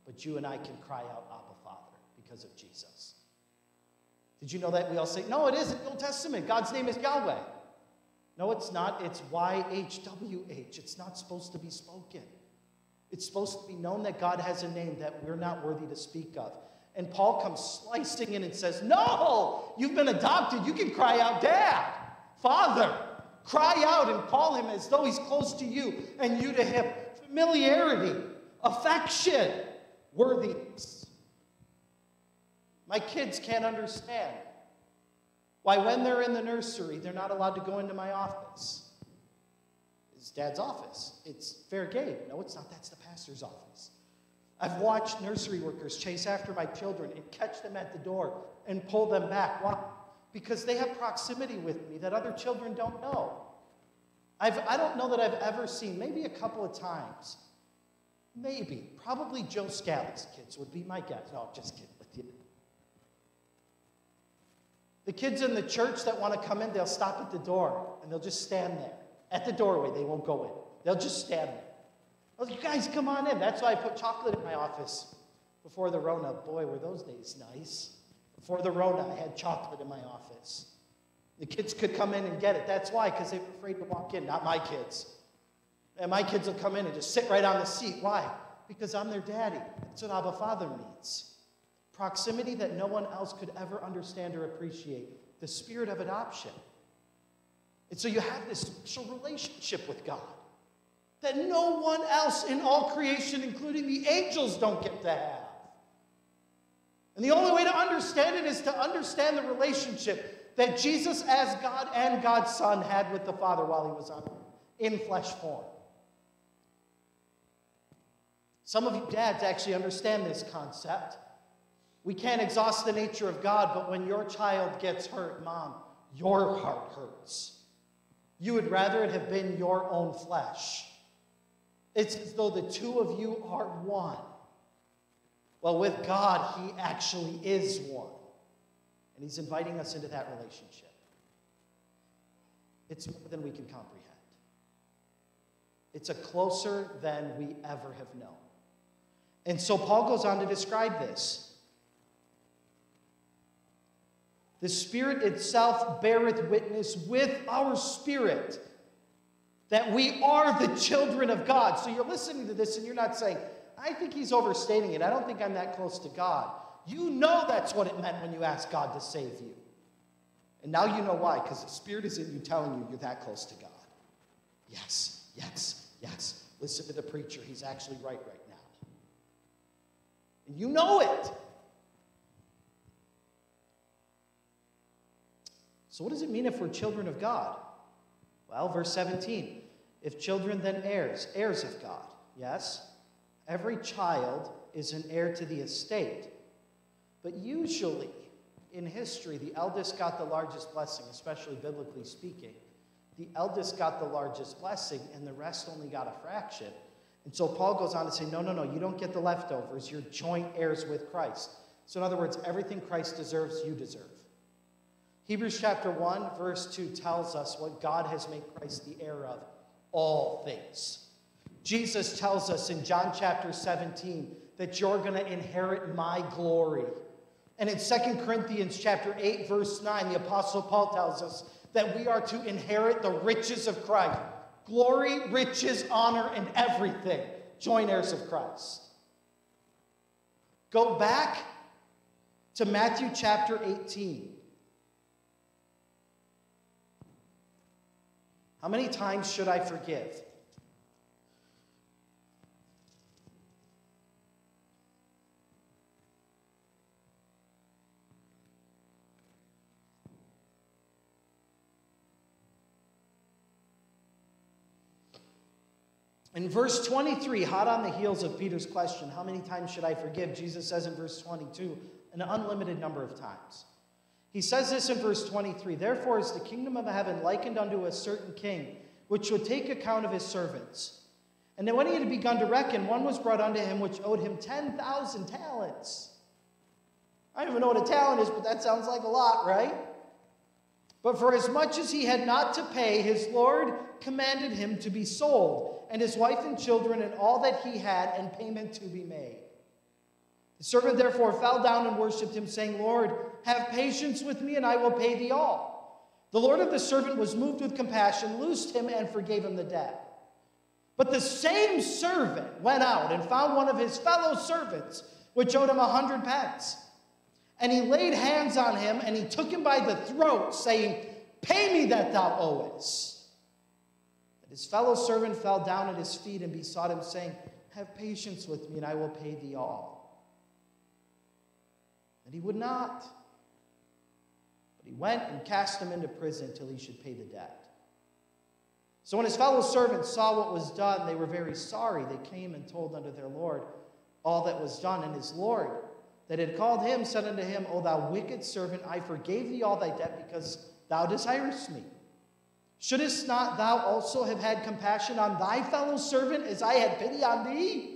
But you and I can cry out, Abba, Father, because of Jesus. Did you know that? We all say, no, it isn't. the Old Testament. God's name is Yahweh. No, it's not. It's YHWH. It's not supposed to be spoken. It's supposed to be known that God has a name that we're not worthy to speak of. And Paul comes slicing in and says, No, you've been adopted. You can cry out, Dad, Father. Cry out and call him as though he's close to you and you to him. Familiarity, affection, worthiness. My kids can't understand why, when they're in the nursery, they're not allowed to go into my office. It's dad's office. It's fair game. No, it's not. That's the pastor's office. I've watched nursery workers chase after my children and catch them at the door and pull them back. Why? because they have proximity with me that other children don't know. I've, I don't know that I've ever seen, maybe a couple of times, maybe, probably Joe Scally's kids would be my guess. No, just kidding with you. The kids in the church that want to come in, they'll stop at the door and they'll just stand there. At the doorway, they won't go in. They'll just stand there. I was like, you guys, come on in. That's why I put chocolate in my office before the Rona. Boy, were those days nice. Before the Rona, I had chocolate in my office. The kids could come in and get it. That's why, because they were afraid to walk in, not my kids. And my kids will come in and just sit right on the seat. Why? Because I'm their daddy. That's what Abba Father means. Proximity that no one else could ever understand or appreciate. The spirit of adoption. And so you have this special relationship with God that no one else in all creation, including the angels, don't get to have. And the only way to understand it is to understand the relationship that Jesus, as God and God's Son, had with the Father while he was on earth in flesh form. Some of you dads actually understand this concept. We can't exhaust the nature of God, but when your child gets hurt, mom, your heart hurts. You would rather it have been your own flesh. It's as though the two of you are one. Well, with God, He actually is one. And He's inviting us into that relationship. It's more than we can comprehend, it's a closer than we ever have known. And so Paul goes on to describe this. The Spirit itself beareth witness with our spirit that we are the children of God. So you're listening to this and you're not saying, I think he's overstating it. I don't think I'm that close to God. You know that's what it meant when you asked God to save you. And now you know why, because the Spirit is in you telling you you're that close to God. Yes, yes, yes. Listen to the preacher. He's actually right right now. And you know it. So, what does it mean if we're children of God? Well, verse 17 if children, then heirs, heirs of God. Yes? Every child is an heir to the estate. But usually, in history, the eldest got the largest blessing, especially biblically speaking. The eldest got the largest blessing, and the rest only got a fraction. And so Paul goes on to say, No, no, no, you don't get the leftovers. You're joint heirs with Christ. So, in other words, everything Christ deserves, you deserve. Hebrews chapter 1, verse 2 tells us what God has made Christ the heir of all things. Jesus tells us in John chapter 17 that you're going to inherit my glory. And in 2 Corinthians chapter 8 verse 9 the apostle Paul tells us that we are to inherit the riches of Christ. Glory, riches, honor and everything. Joint heirs of Christ. Go back to Matthew chapter 18. How many times should I forgive? In verse 23, hot on the heels of Peter's question, how many times should I forgive? Jesus says in verse 22, an unlimited number of times. He says this in verse 23 Therefore is the kingdom of heaven likened unto a certain king, which would take account of his servants. And then when he had begun to reckon, one was brought unto him which owed him 10,000 talents. I don't even know what a talent is, but that sounds like a lot, right? But for as much as he had not to pay, his Lord commanded him to be sold, and his wife and children, and all that he had, and payment to be made. The servant therefore fell down and worshipped him, saying, Lord, have patience with me, and I will pay thee all. The Lord of the servant was moved with compassion, loosed him, and forgave him the debt. But the same servant went out and found one of his fellow servants, which owed him a hundred pence. And he laid hands on him, and he took him by the throat, saying, Pay me that thou owest. And his fellow servant fell down at his feet and besought him, saying, Have patience with me, and I will pay thee all. And he would not. But he went and cast him into prison till he should pay the debt. So when his fellow servants saw what was done, they were very sorry. They came and told unto their Lord all that was done. And his Lord, that had called him, said unto him, O thou wicked servant, I forgave thee all thy debt because thou desirest me. Shouldest not thou also have had compassion on thy fellow servant as I had pity on thee?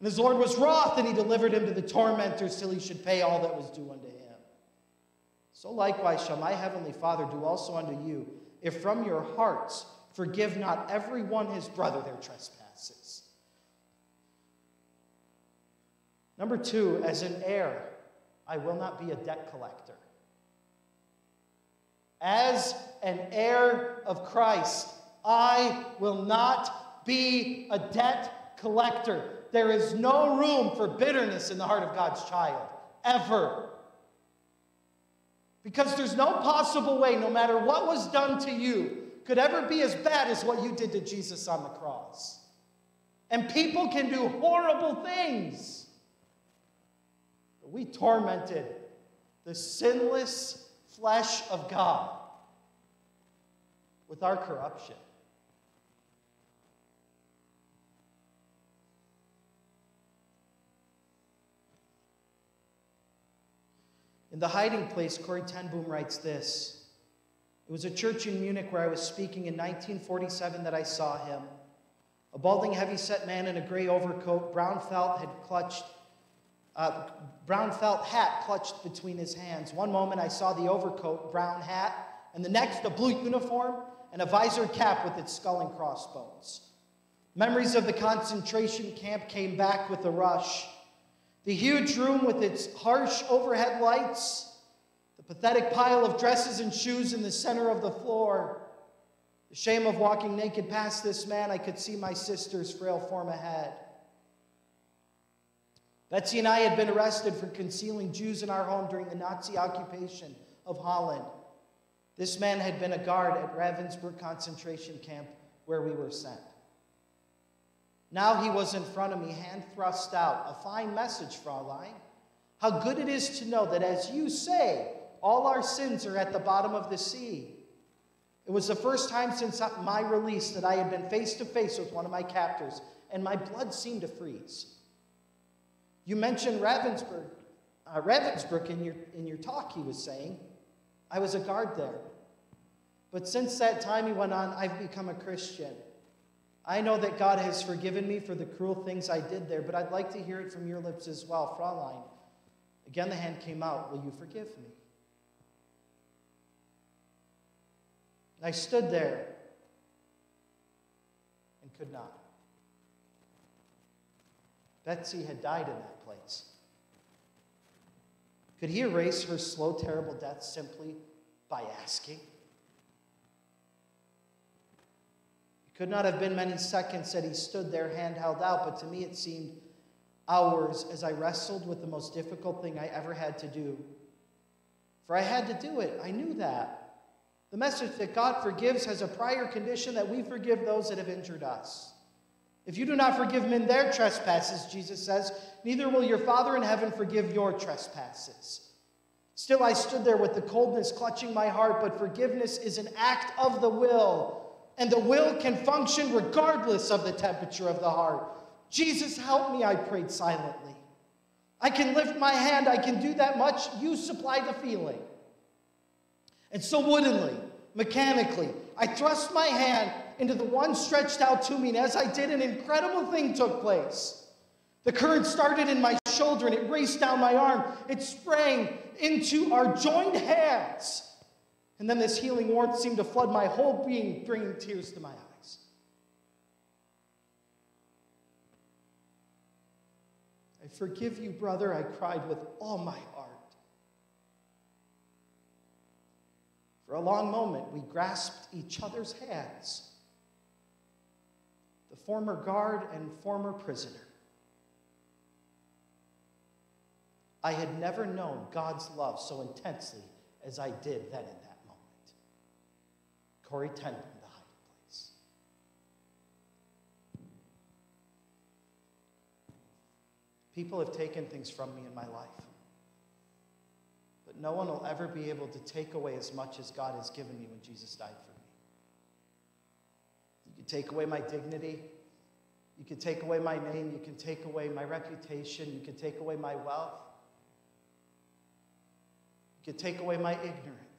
And his Lord was wroth, and he delivered him to the tormentors till he should pay all that was due unto him. So likewise shall my heavenly Father do also unto you, if from your hearts forgive not every one his brother their trespasses. Number two, as an heir, I will not be a debt collector. As an heir of Christ, I will not be a debt collector. There is no room for bitterness in the heart of God's child, ever. Because there's no possible way, no matter what was done to you, could ever be as bad as what you did to Jesus on the cross. And people can do horrible things. But we tormented the sinless flesh of God with our corruption. In the hiding place, Corrie ten Boom writes this. It was a church in Munich where I was speaking in 1947 that I saw him. A balding, heavy-set man in a gray overcoat, brown felt had clutched, uh, brown felt hat clutched between his hands. One moment I saw the overcoat, brown hat, and the next a blue uniform and a visored cap with its skull and crossbones. Memories of the concentration camp came back with a rush. The huge room with its harsh overhead lights, the pathetic pile of dresses and shoes in the center of the floor. The shame of walking naked past this man, I could see my sister's frail form ahead. Betsie and I had been arrested for concealing Jews in our home during the Nazi occupation of Holland. This man had been a guard at Ravensbrück concentration camp where we were sent. Now he was in front of me, hand thrust out. A fine message, Fraulein. How good it is to know that, as you say, all our sins are at the bottom of the sea. It was the first time since my release that I had been face to face with one of my captors, and my blood seemed to freeze. You mentioned Ravensburg, uh, Ravensbrück in your, in your talk, he was saying. I was a guard there. But since that time, he went on, I've become a Christian. I know that God has forgiven me for the cruel things I did there, but I'd like to hear it from your lips as well. Fraulein, again the hand came out. Will you forgive me? And I stood there and could not. Betsie had died in that place. Could he erase her slow, terrible death simply by asking? Could not have been many seconds that he stood there, hand held out, but to me it seemed hours as I wrestled with the most difficult thing I ever had to do. For I had to do it, I knew that. The message that God forgives has a prior condition that we forgive those that have injured us. If you do not forgive men their trespasses, Jesus says, neither will your Father in heaven forgive your trespasses. Still, I stood there with the coldness clutching my heart, but forgiveness is an act of the will, and the will can function regardless of the temperature of the heart. Jesus, help me, I prayed silently. I can lift my hand, I can do that much. You supply the feeling. And so woodenly, mechanically, I thrust my hand into the one stretched out to me, and as I did, an incredible thing took place. The current started in my shoulder and it raced down my arm. It sprang into our joined hands. And then this healing warmth seemed to flood my whole being, bringing tears to my eyes. I forgive you, brother, I cried with all my heart. For a long moment, we grasped each other's hands. The former guard and former prisoner. I had never known God's love so intensely as I did then. Corrie ten Boom, the hiding place. People have taken things from me in my life. But no one will ever be able to take away as much as God has given me when Jesus died for me. You can take away my dignity. You can take away my name. You can take away my reputation. You can take away my wealth. You can take away my ignorance.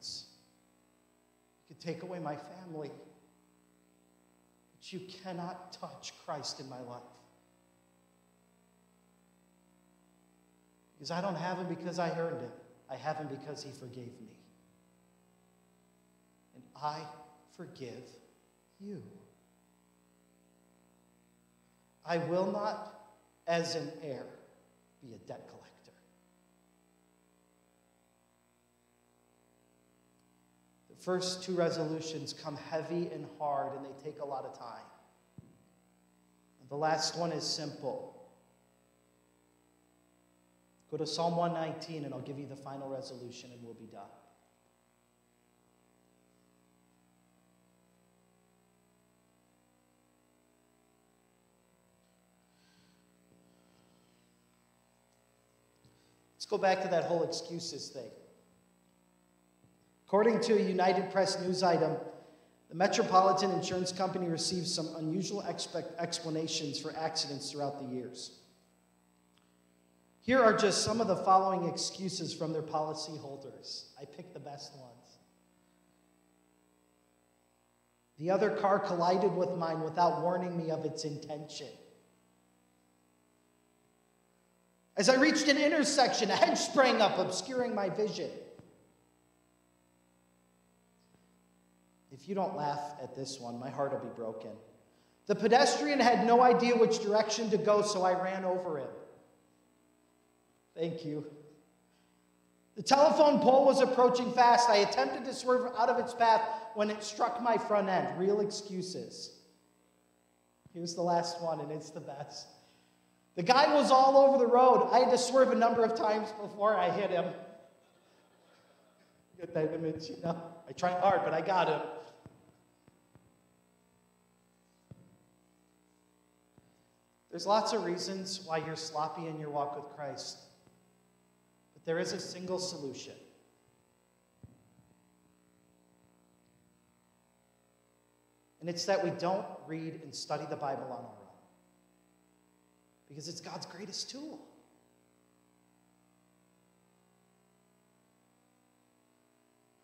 Take away my family. But you cannot touch Christ in my life. Because I don't have him because I earned him. I have him because he forgave me. And I forgive you. I will not, as an heir, be a debt collector. The first two resolutions come heavy and hard, and they take a lot of time. The last one is simple. Go to Psalm 119, and I'll give you the final resolution, and we'll be done. Let's go back to that whole excuses thing. According to a United Press news item, the Metropolitan Insurance Company receives some unusual explanations for accidents throughout the years. Here are just some of the following excuses from their policyholders. I picked the best ones. The other car collided with mine without warning me of its intention. As I reached an intersection, a hedge sprang up, obscuring my vision. If you don't laugh at this one, my heart will be broken. The pedestrian had no idea which direction to go, so I ran over him. Thank you. The telephone pole was approaching fast. I attempted to swerve out of its path when it struck my front end. Real excuses. Here's the last one, and it's the best. The guy was all over the road. I had to swerve a number of times before I hit him. Get that image, you know? I tried hard, but I got him. There's lots of reasons why you're sloppy in your walk with Christ. But there is a single solution. And it's that we don't read and study the Bible on our own. Because it's God's greatest tool.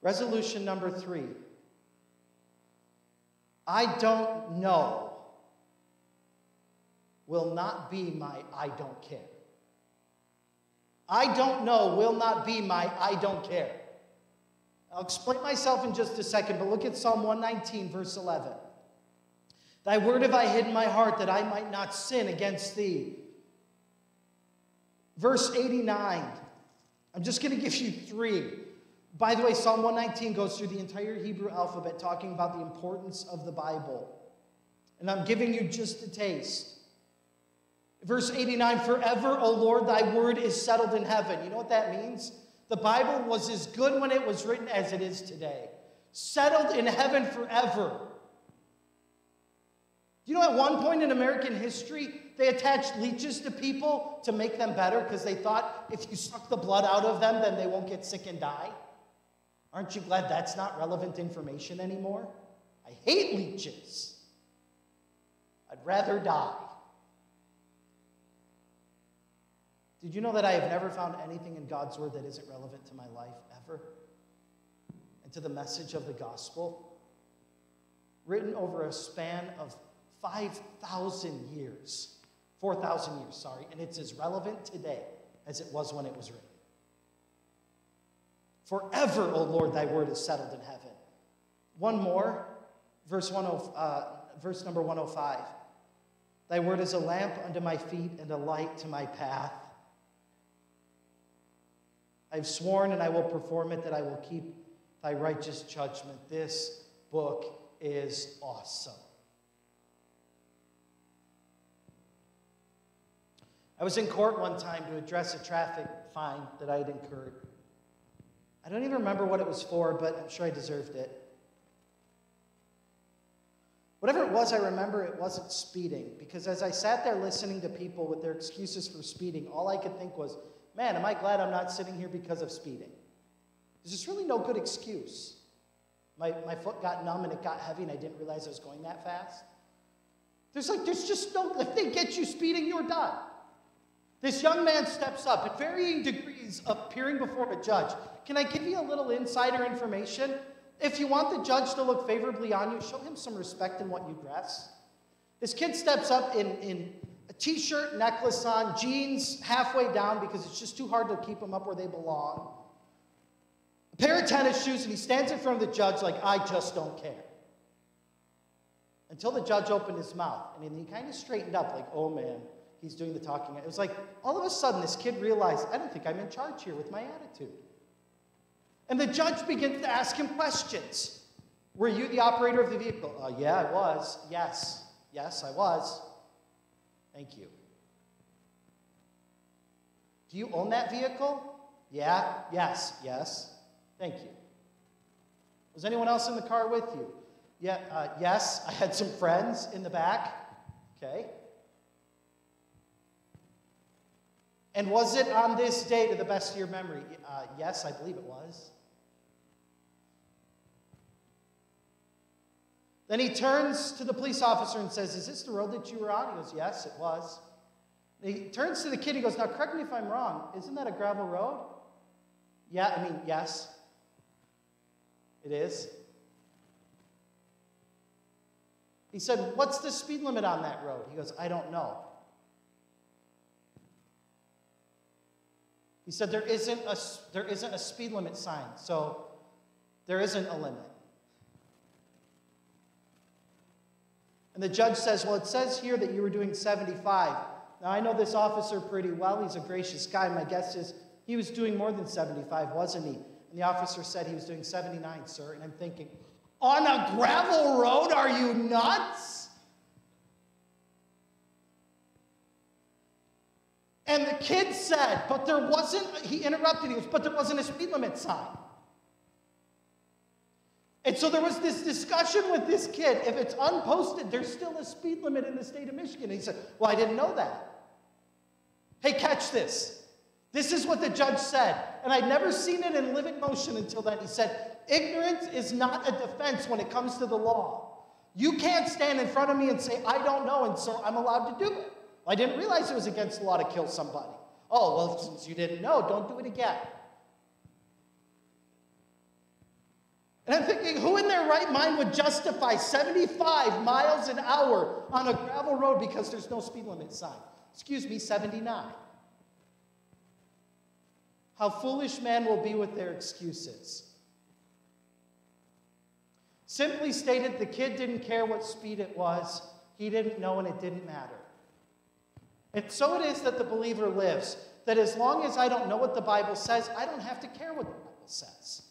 Resolution number three I don't know will not be my I don't care. I don't know will not be my I don't care. I'll explain myself in just a second, but look at Psalm 119, verse 11. Thy word have I hid in my heart that I might not sin against thee. Verse 89. I'm just going to give you three. By the way, Psalm 119 goes through the entire Hebrew alphabet talking about the importance of the Bible. And I'm giving you just a taste. Verse 89 Forever, O Lord, thy word is settled in heaven. You know what that means? The Bible was as good when it was written as it is today. Settled in heaven forever. You know, at one point in American history, they attached leeches to people to make them better because they thought if you suck the blood out of them, then they won't get sick and die. Aren't you glad that's not relevant information anymore? I hate leeches. I'd rather die. Did you know that I have never found anything in God's Word that isn't relevant to my life ever? And to the message of the gospel? Written over a span of 5,000 years. 4,000 years, sorry. And it's as relevant today as it was when it was written. Forever, O Lord, thy word is settled in heaven. One more, verse, 10, uh, verse number 105. Thy word is a lamp unto my feet and a light to my path. I've sworn and I will perform it that I will keep thy righteous judgment. This book is awesome. I was in court one time to address a traffic fine that I had incurred. I don't even remember what it was for, but I'm sure I deserved it. Whatever it was, I remember it wasn't speeding because as I sat there listening to people with their excuses for speeding, all I could think was, man, am I glad I'm not sitting here because of speeding? There's just really no good excuse. My, my foot got numb and it got heavy and I didn't realize I was going that fast. There's like, there's just no, if they get you speeding, you're done. This young man steps up at varying degrees of appearing before a judge. Can I give you a little insider information? If you want the judge to look favorably on you, show him some respect in what you dress. This kid steps up in, in t shirt, necklace on, jeans halfway down because it's just too hard to keep them up where they belong, a pair of tennis shoes, and he stands in front of the judge like, I just don't care. Until the judge opened his mouth, and then he kind of straightened up, like, oh man he's doing the talking. It was like all of a sudden this kid realized, I don't think I'm in charge here with my attitude. And the judge begins to ask him questions. Were you the operator of the vehicle? Uh, yeah, I was. Yes. Yes, I was. Thank you. Do you own that vehicle? Yeah. Yes. Yes. Thank you. Was anyone else in the car with you? Yeah. Uh, yes. I had some friends in the back. Okay. And was it on this day to the best of your memory? Uh, yes, I believe it was. Then he turns to the police officer and says, Is this the road that you were on? He goes, Yes, it was. He turns to the kid, he goes, Now correct me if I'm wrong. Isn't that a gravel road? Yeah, I mean, yes. It is. He said, What's the speed limit on that road? He goes, I don't know. He said there isn't a, there isn't a speed limit sign, so there isn't a limit. And the judge says, Well, it says here that you were doing 75. Now, I know this officer pretty well. He's a gracious guy. My guess is he was doing more than 75, wasn't he? And the officer said he was doing 79, sir. And I'm thinking, On a gravel road? Are you nuts? And the kid said, but there wasn't, he interrupted, he goes, but there wasn't a speed limit sign. And so there was this discussion with this kid. If it's unposted, there's still a speed limit in the state of Michigan. And he said, Well, I didn't know that. Hey, catch this. This is what the judge said. And I'd never seen it in living motion until then. He said, Ignorance is not a defense when it comes to the law. You can't stand in front of me and say, I don't know, and so I'm allowed to do it. I didn't realize it was against the law to kill somebody. Oh, well, since you didn't know, don't do it again. And I'm thinking, who in their right mind would justify 75 miles an hour on a gravel road because there's no speed limit sign? Excuse me, 79. How foolish man will be with their excuses. Simply stated, the kid didn't care what speed it was, he didn't know, and it didn't matter. And so it is that the believer lives, that as long as I don't know what the Bible says, I don't have to care what the Bible says.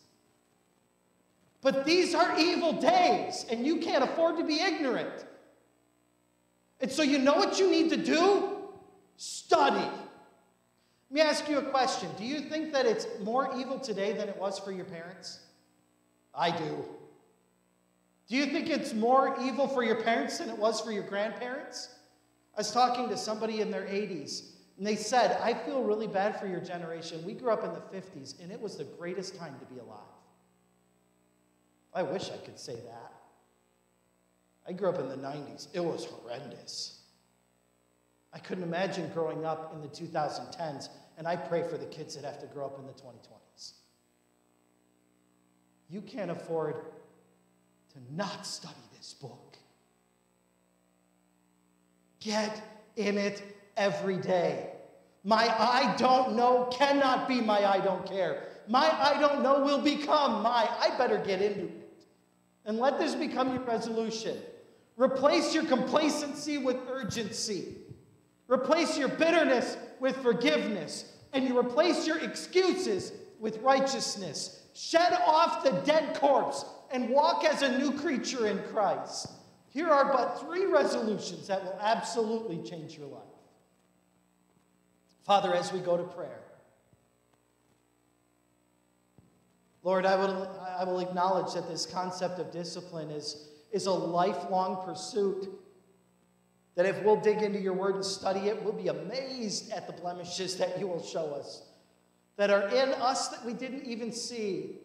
But these are evil days, and you can't afford to be ignorant. And so you know what you need to do? Study. Let me ask you a question. Do you think that it's more evil today than it was for your parents? I do. Do you think it's more evil for your parents than it was for your grandparents? I was talking to somebody in their 80s, and they said, I feel really bad for your generation. We grew up in the 50s, and it was the greatest time to be alive. I wish I could say that. I grew up in the 90s. It was horrendous. I couldn't imagine growing up in the 2010s, and I pray for the kids that have to grow up in the 2020s. You can't afford to not study this book. Get in it every day. My I don't know cannot be my I don't care. My I don't know will become my I better get into. And let this become your resolution. Replace your complacency with urgency. Replace your bitterness with forgiveness. And you replace your excuses with righteousness. Shed off the dead corpse and walk as a new creature in Christ. Here are but three resolutions that will absolutely change your life. Father, as we go to prayer, Lord, I will, I will acknowledge that this concept of discipline is, is a lifelong pursuit. That if we'll dig into your word and study it, we'll be amazed at the blemishes that you will show us that are in us that we didn't even see.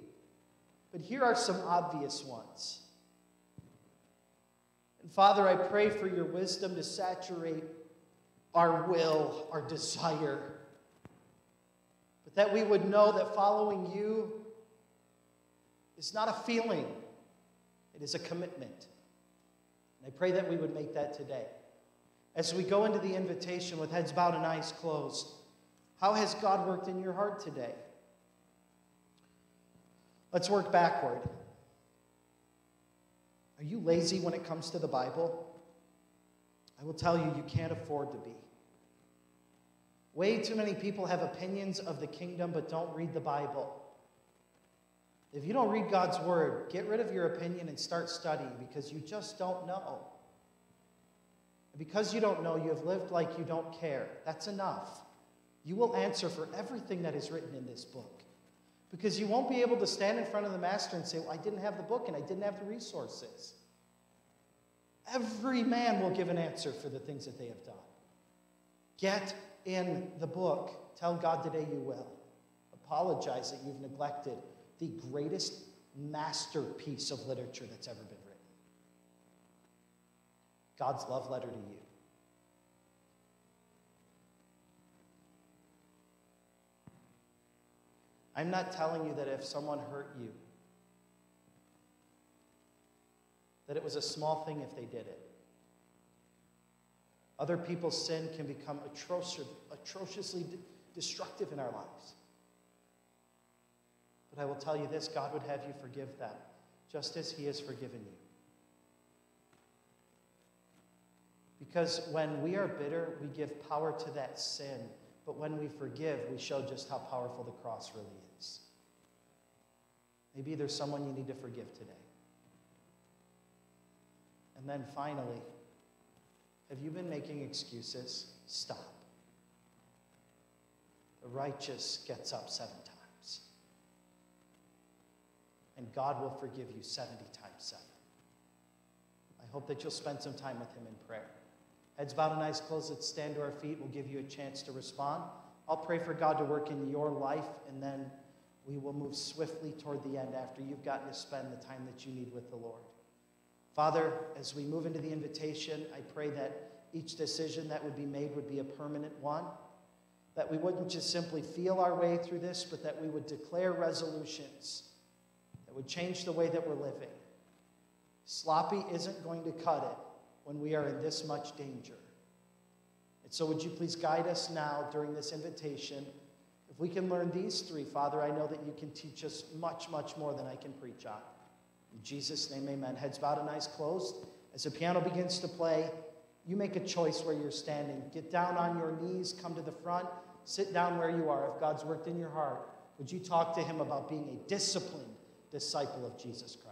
But here are some obvious ones. And Father, I pray for your wisdom to saturate our will, our desire, but that we would know that following you is not a feeling, it is a commitment. And I pray that we would make that today. As we go into the invitation with heads bowed and eyes closed, how has God worked in your heart today? Let's work backward. Are you lazy when it comes to the Bible? I will tell you, you can't afford to be. Way too many people have opinions of the kingdom but don't read the Bible. If you don't read God's word, get rid of your opinion and start studying because you just don't know. Because you don't know, you have lived like you don't care. That's enough. You will answer for everything that is written in this book because you won't be able to stand in front of the master and say, well, I didn't have the book and I didn't have the resources. Every man will give an answer for the things that they have done. Get in the book. Tell God today you will. Apologize that you've neglected the greatest masterpiece of literature that's ever been written. God's love letter to you. I'm not telling you that if someone hurt you, that it was a small thing if they did it. Other people's sin can become atrocious, atrociously destructive in our lives. But I will tell you this God would have you forgive them, just as He has forgiven you. Because when we are bitter, we give power to that sin. But when we forgive, we show just how powerful the cross really is. Maybe there's someone you need to forgive today. And then finally, have you been making excuses? Stop. The righteous gets up seven times. And God will forgive you 70 times seven. I hope that you'll spend some time with Him in prayer. Heads bowed and eyes closed, let's stand to our feet. We'll give you a chance to respond. I'll pray for God to work in your life, and then we will move swiftly toward the end after you've gotten to spend the time that you need with the Lord. Father, as we move into the invitation, I pray that each decision that would be made would be a permanent one. That we wouldn't just simply feel our way through this, but that we would declare resolutions that would change the way that we're living. Sloppy isn't going to cut it when we are in this much danger. And so, would you please guide us now during this invitation? If we can learn these three, Father, I know that you can teach us much, much more than I can preach on. In Jesus' name, amen. Heads bowed and eyes closed. As the piano begins to play, you make a choice where you're standing. Get down on your knees, come to the front, sit down where you are. If God's worked in your heart, would you talk to Him about being a disciplined disciple of Jesus Christ?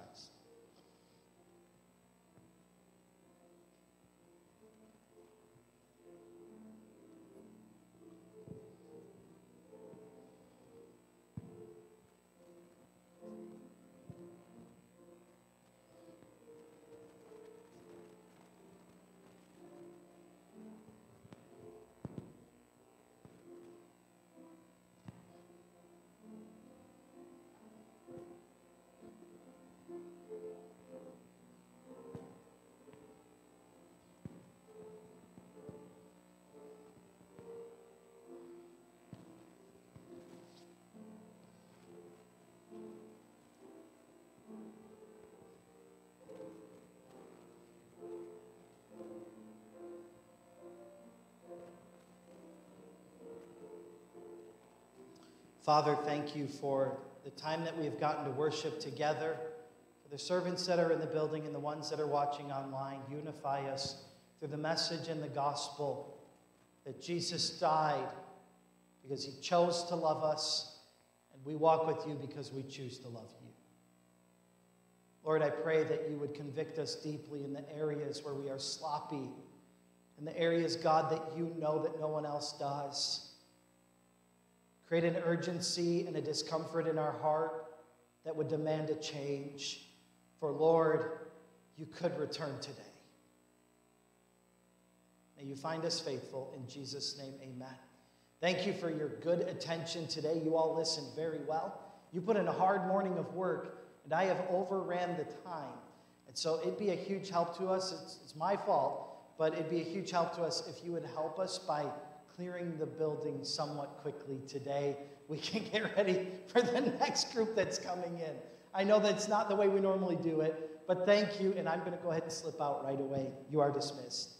Father, thank you for the time that we have gotten to worship together. For the servants that are in the building and the ones that are watching online, unify us through the message and the gospel that Jesus died because he chose to love us, and we walk with you because we choose to love you. Lord, I pray that you would convict us deeply in the areas where we are sloppy, in the areas, God, that you know that no one else does. Create an urgency and a discomfort in our heart that would demand a change. For Lord, you could return today. May you find us faithful. In Jesus' name, amen. Thank you for your good attention today. You all listened very well. You put in a hard morning of work, and I have overran the time. And so it'd be a huge help to us. It's, it's my fault, but it'd be a huge help to us if you would help us by clearing the building somewhat quickly today. We can get ready for the <laughs> next group that's coming in. I know that's not the way we normally do it, but thank you, and I'm going to go ahead and slip out right away. You are dismissed.